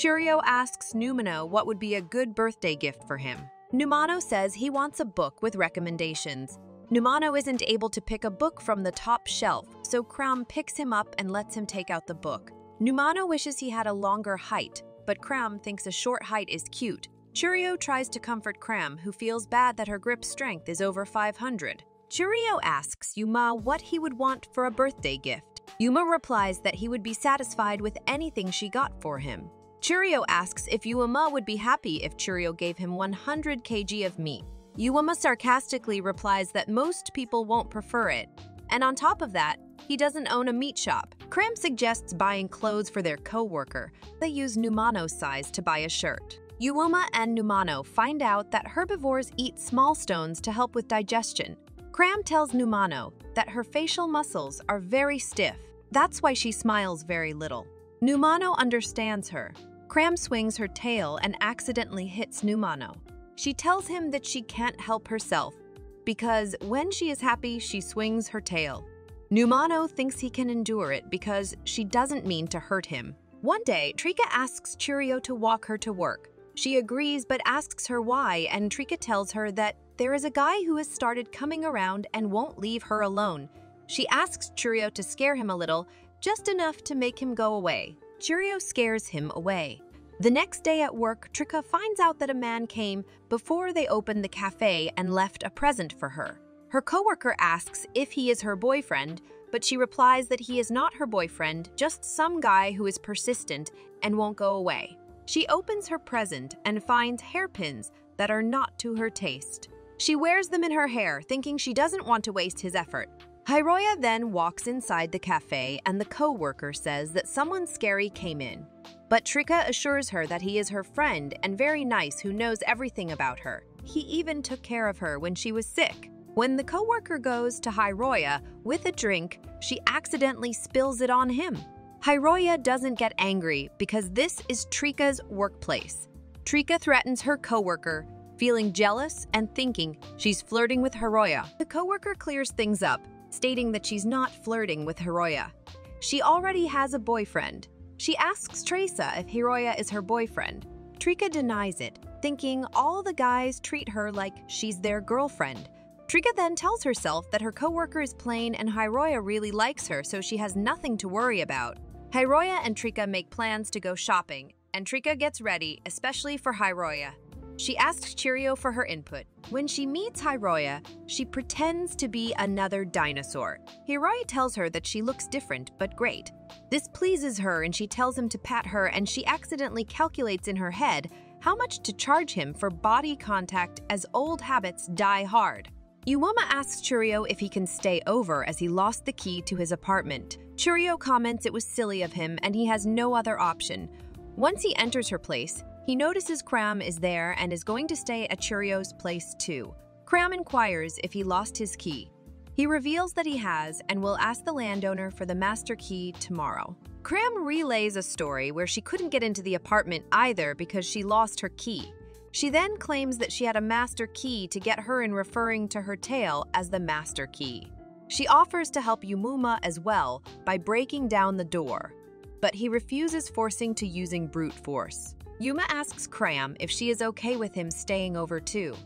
A: Churio asks Numano what would be a good birthday gift for him. Numano says he wants a book with recommendations. Numano isn't able to pick a book from the top shelf, so Cram picks him up and lets him take out the book. Numano wishes he had a longer height, but Cram thinks a short height is cute. Churio tries to comfort Cram, who feels bad that her grip strength is over 500. Churio asks Yuuma what he would want for a birthday gift. Yuuma replies that he would be satisfied with anything she got for him. Churio asks if Yuuma would be happy if Churio gave him 100 kg of meat. Yuuma sarcastically replies that most people won't prefer it. And on top of that, he doesn't own a meat shop. Cram suggests buying clothes for their co-worker. They use Numano's size to buy a shirt. Yuuma and Numano find out that herbivores eat small stones to help with digestion. Cram tells Numano that her facial muscles are very stiff. That's why she smiles very little. Numano understands her Cram swings her tail and accidentally hits Numano. She tells him that she can't help herself because when she is happy, she swings her tail. Numano thinks he can endure it because she doesn't mean to hurt him. One day, Trika asks Churio to walk her to work. She agrees but asks her why, and Trika tells her that there is a guy who has started coming around and won't leave her alone. She asks Churio to scare him a little, just enough to make him go away. Churio scares him away. The next day at work, Trika finds out that a man came before they opened the cafe and left a present for her. Her coworker asks if he is her boyfriend, but she replies that he is not her boyfriend, just some guy who is persistent and won't go away. She opens her present and finds hairpins that are not to her taste. She wears them in her hair, thinking she doesn't want to waste his effort. Hiroya then walks inside the cafe and the co-worker says that someone scary came in. But Trika assures her that he is her friend and very nice who knows everything about her. He even took care of her when she was sick. When the coworker goes to Hiroya with a drink, she accidentally spills it on him. Hiroya doesn't get angry because this is Trika's workplace. Trika threatens her coworker, feeling jealous and thinking she's flirting with Hiroya. The coworker clears things up, stating that she's not flirting with Hiroya. She already has a boyfriend, she asks Teresa if Hiroya is her boyfriend. Trika denies it, thinking all the guys treat her like she's their girlfriend. Trika then tells herself that her coworker is plain and Hiroya really likes her, so she has nothing to worry about. Hiroya and Trika make plans to go shopping, and Trika gets ready, especially for Hiroya. She asks Churio for her input. When she meets Hiroya, she pretends to be another dinosaur. Hiroya tells her that she looks different but great. This pleases her and she tells him to pat her and she accidentally calculates in her head how much to charge him for body contact as old habits die hard. Uwoma asks Churio if he can stay over as he lost the key to his apartment. Churio comments it was silly of him and he has no other option. Once he enters her place, he notices Cram is there and is going to stay at Churio's place too. Cram inquires if he lost his key. He reveals that he has and will ask the landowner for the master key tomorrow. Cram relays a story where she couldn't get into the apartment either because she lost her key. She then claims that she had a master key to get her in referring to her tail as the master key. She offers to help Yumuma as well by breaking down the door, but he refuses forcing to using brute force. Yuuma asks Cram if she is okay with him staying over too.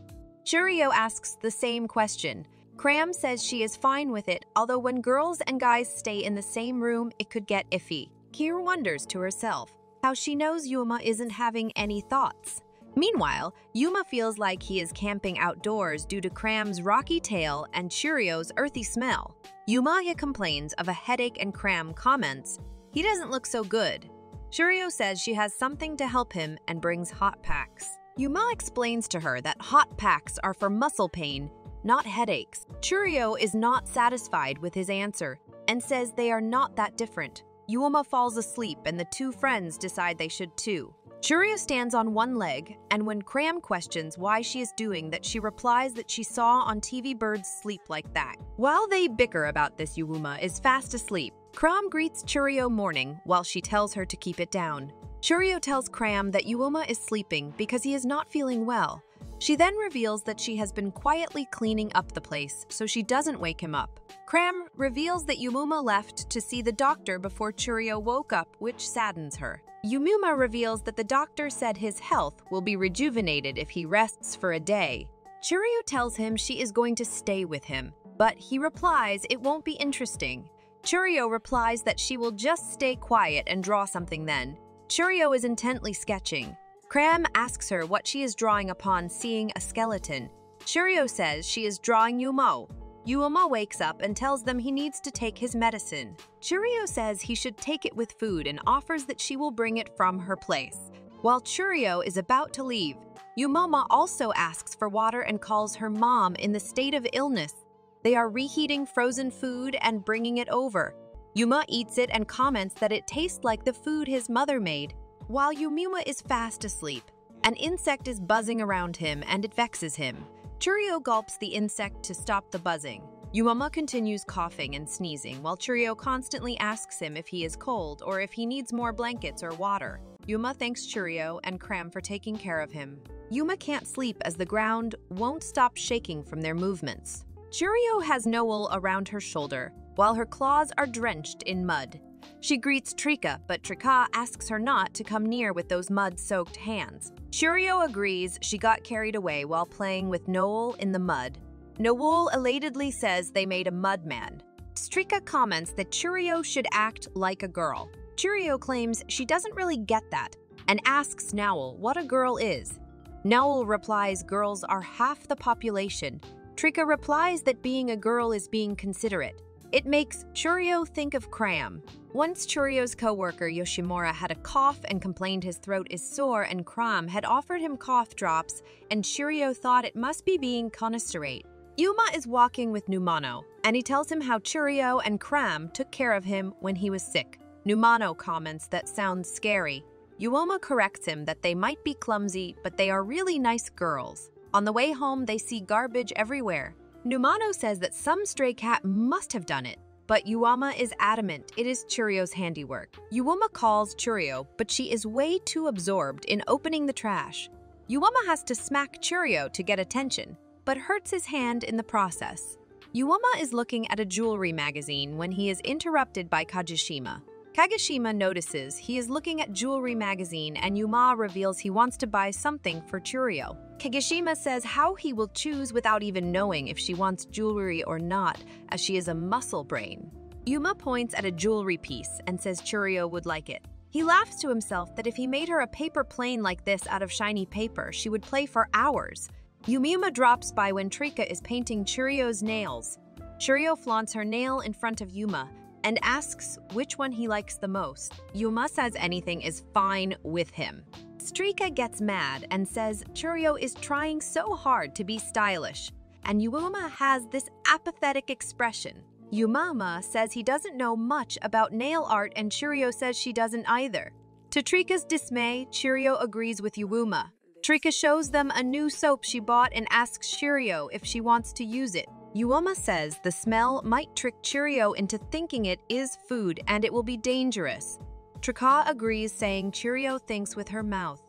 A: Churio asks the same question. Cram says she is fine with it, although when girls and guys stay in the same room, it could get iffy. Kier wonders to herself how she knows Yuuma isn't having any thoughts. Meanwhile, Yuuma feels like he is camping outdoors due to Cram's rocky tail and Churio's earthy smell. Yumaya complains of a headache and Cram comments, he doesn't look so good. Churio says she has something to help him and brings hot packs. Yuuma explains to her that hot packs are for muscle pain, not headaches. Churio is not satisfied with his answer and says they are not that different. Yuuma falls asleep and the two friends decide they should too. Churio stands on one leg, and when Cram questions why she is doing that, she replies that she saw on TV birds sleep like that. While they bicker about this, Yuuma is fast asleep, Cram greets Churio morning while she tells her to keep it down. Churio tells Cram that Yuuma is sleeping because he is not feeling well. She then reveals that she has been quietly cleaning up the place so she doesn't wake him up. Cram reveals that Yumuma left to see the doctor before Churio woke up, which saddens her. Yumuma reveals that the doctor said his health will be rejuvenated if he rests for a day. Churio tells him she is going to stay with him, but he replies it won't be interesting. Churio replies that she will just stay quiet and draw something then. Churio is intently sketching. Cram asks her what she is drawing upon seeing a skeleton. Churio says she is drawing Yumo. Yumo wakes up and tells them he needs to take his medicine. Churio says he should take it with food and offers that she will bring it from her place. While Churio is about to leave, Yumoma also asks for water and calls her mom in the state of illness. They are reheating frozen food and bringing it over. Yuuma eats it and comments that it tastes like the food his mother made. While Yumuma is fast asleep, an insect is buzzing around him and it vexes him. Churio gulps the insect to stop the buzzing. Yumama continues coughing and sneezing while Churio constantly asks him if he is cold or if he needs more blankets or water. Yuuma thanks Churio and Cram for taking care of him. Yuuma can't sleep as the ground won't stop shaking from their movements. Churio has Noel around her shoulder, while her claws are drenched in mud. She greets Trika, but Trika asks her not to come near with those mud-soaked hands. Churio agrees she got carried away while playing with Noel in the mud. Noel elatedly says they made a mud man. Strika comments that Churio should act like a girl. Churio claims she doesn't really get that and asks Noel what a girl is. Noel replies girls are half the population. Trika replies that being a girl is being considerate. It makes Churio think of Cram. Once Churio's co-worker Yoshimura had a cough and complained his throat is sore and Cram had offered him cough drops and Churio thought it must be being considerate. Yuuma is walking with Numano, and he tells him how Churio and Cram took care of him when he was sick. Numano comments that sounds scary. Yuuma corrects him that they might be clumsy, but they are really nice girls. On the way home, they see garbage everywhere. Numano says that some stray cat must have done it, but Yuuma is adamant it is Churio's handiwork. Yuuma calls Churio, but she is way too absorbed in opening the trash. Yuuma has to smack Churio to get attention, but hurts his hand in the process. Yuuma is looking at a jewelry magazine when he is interrupted by Kajishima. Kagoshima notices he is looking at jewelry magazine and Yuuma reveals he wants to buy something for Churio. Kagashima says how he will choose without even knowing if she wants jewelry or not, as she is a muscle brain. Yuuma points at a jewelry piece and says Churio would like it. He laughs to himself that if he made her a paper plane like this out of shiny paper, she would play for hours. Yumima drops by when Trika is painting Churio's nails. Churio flaunts her nail in front of Yuuma and asks which one he likes the most. Yuuma says anything is fine with him. Strika gets mad and says Churio is trying so hard to be stylish, and Yuuma has this apathetic expression. Yumama says he doesn't know much about nail art and Churio says she doesn't either. To Trika's dismay, Churio agrees with Yuuma Trika shows them a new soap she bought and asks Churio if she wants to use it. Yuuma says the smell might trick Churio into thinking it is food and it will be dangerous. Trika agrees, saying Churio thinks with her mouth.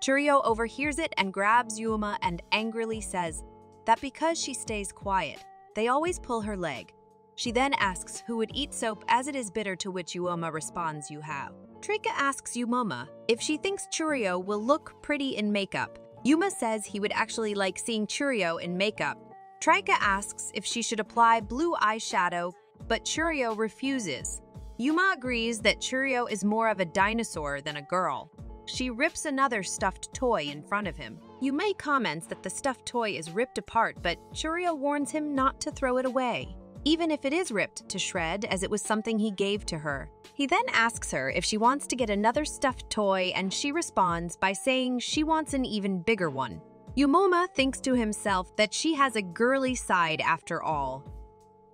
A: Churio overhears it and grabs Yuuma and angrily says that because she stays quiet, they always pull her leg. She then asks who would eat soap as it is bitter to which Yuuma responds you have. Trika asks Yumoma if she thinks Churio will look pretty in makeup. Yuuma says he would actually like seeing Churio in makeup. Trika asks if she should apply blue eyeshadow, but Churio refuses. Yuuma agrees that Churio is more of a dinosaur than a girl. She rips another stuffed toy in front of him. Yuuma comments that the stuffed toy is ripped apart, but Churio warns him not to throw it away even if it is ripped to shred as it was something he gave to her. He then asks her if she wants to get another stuffed toy, and she responds by saying she wants an even bigger one. Yumoma thinks to himself that she has a girly side after all.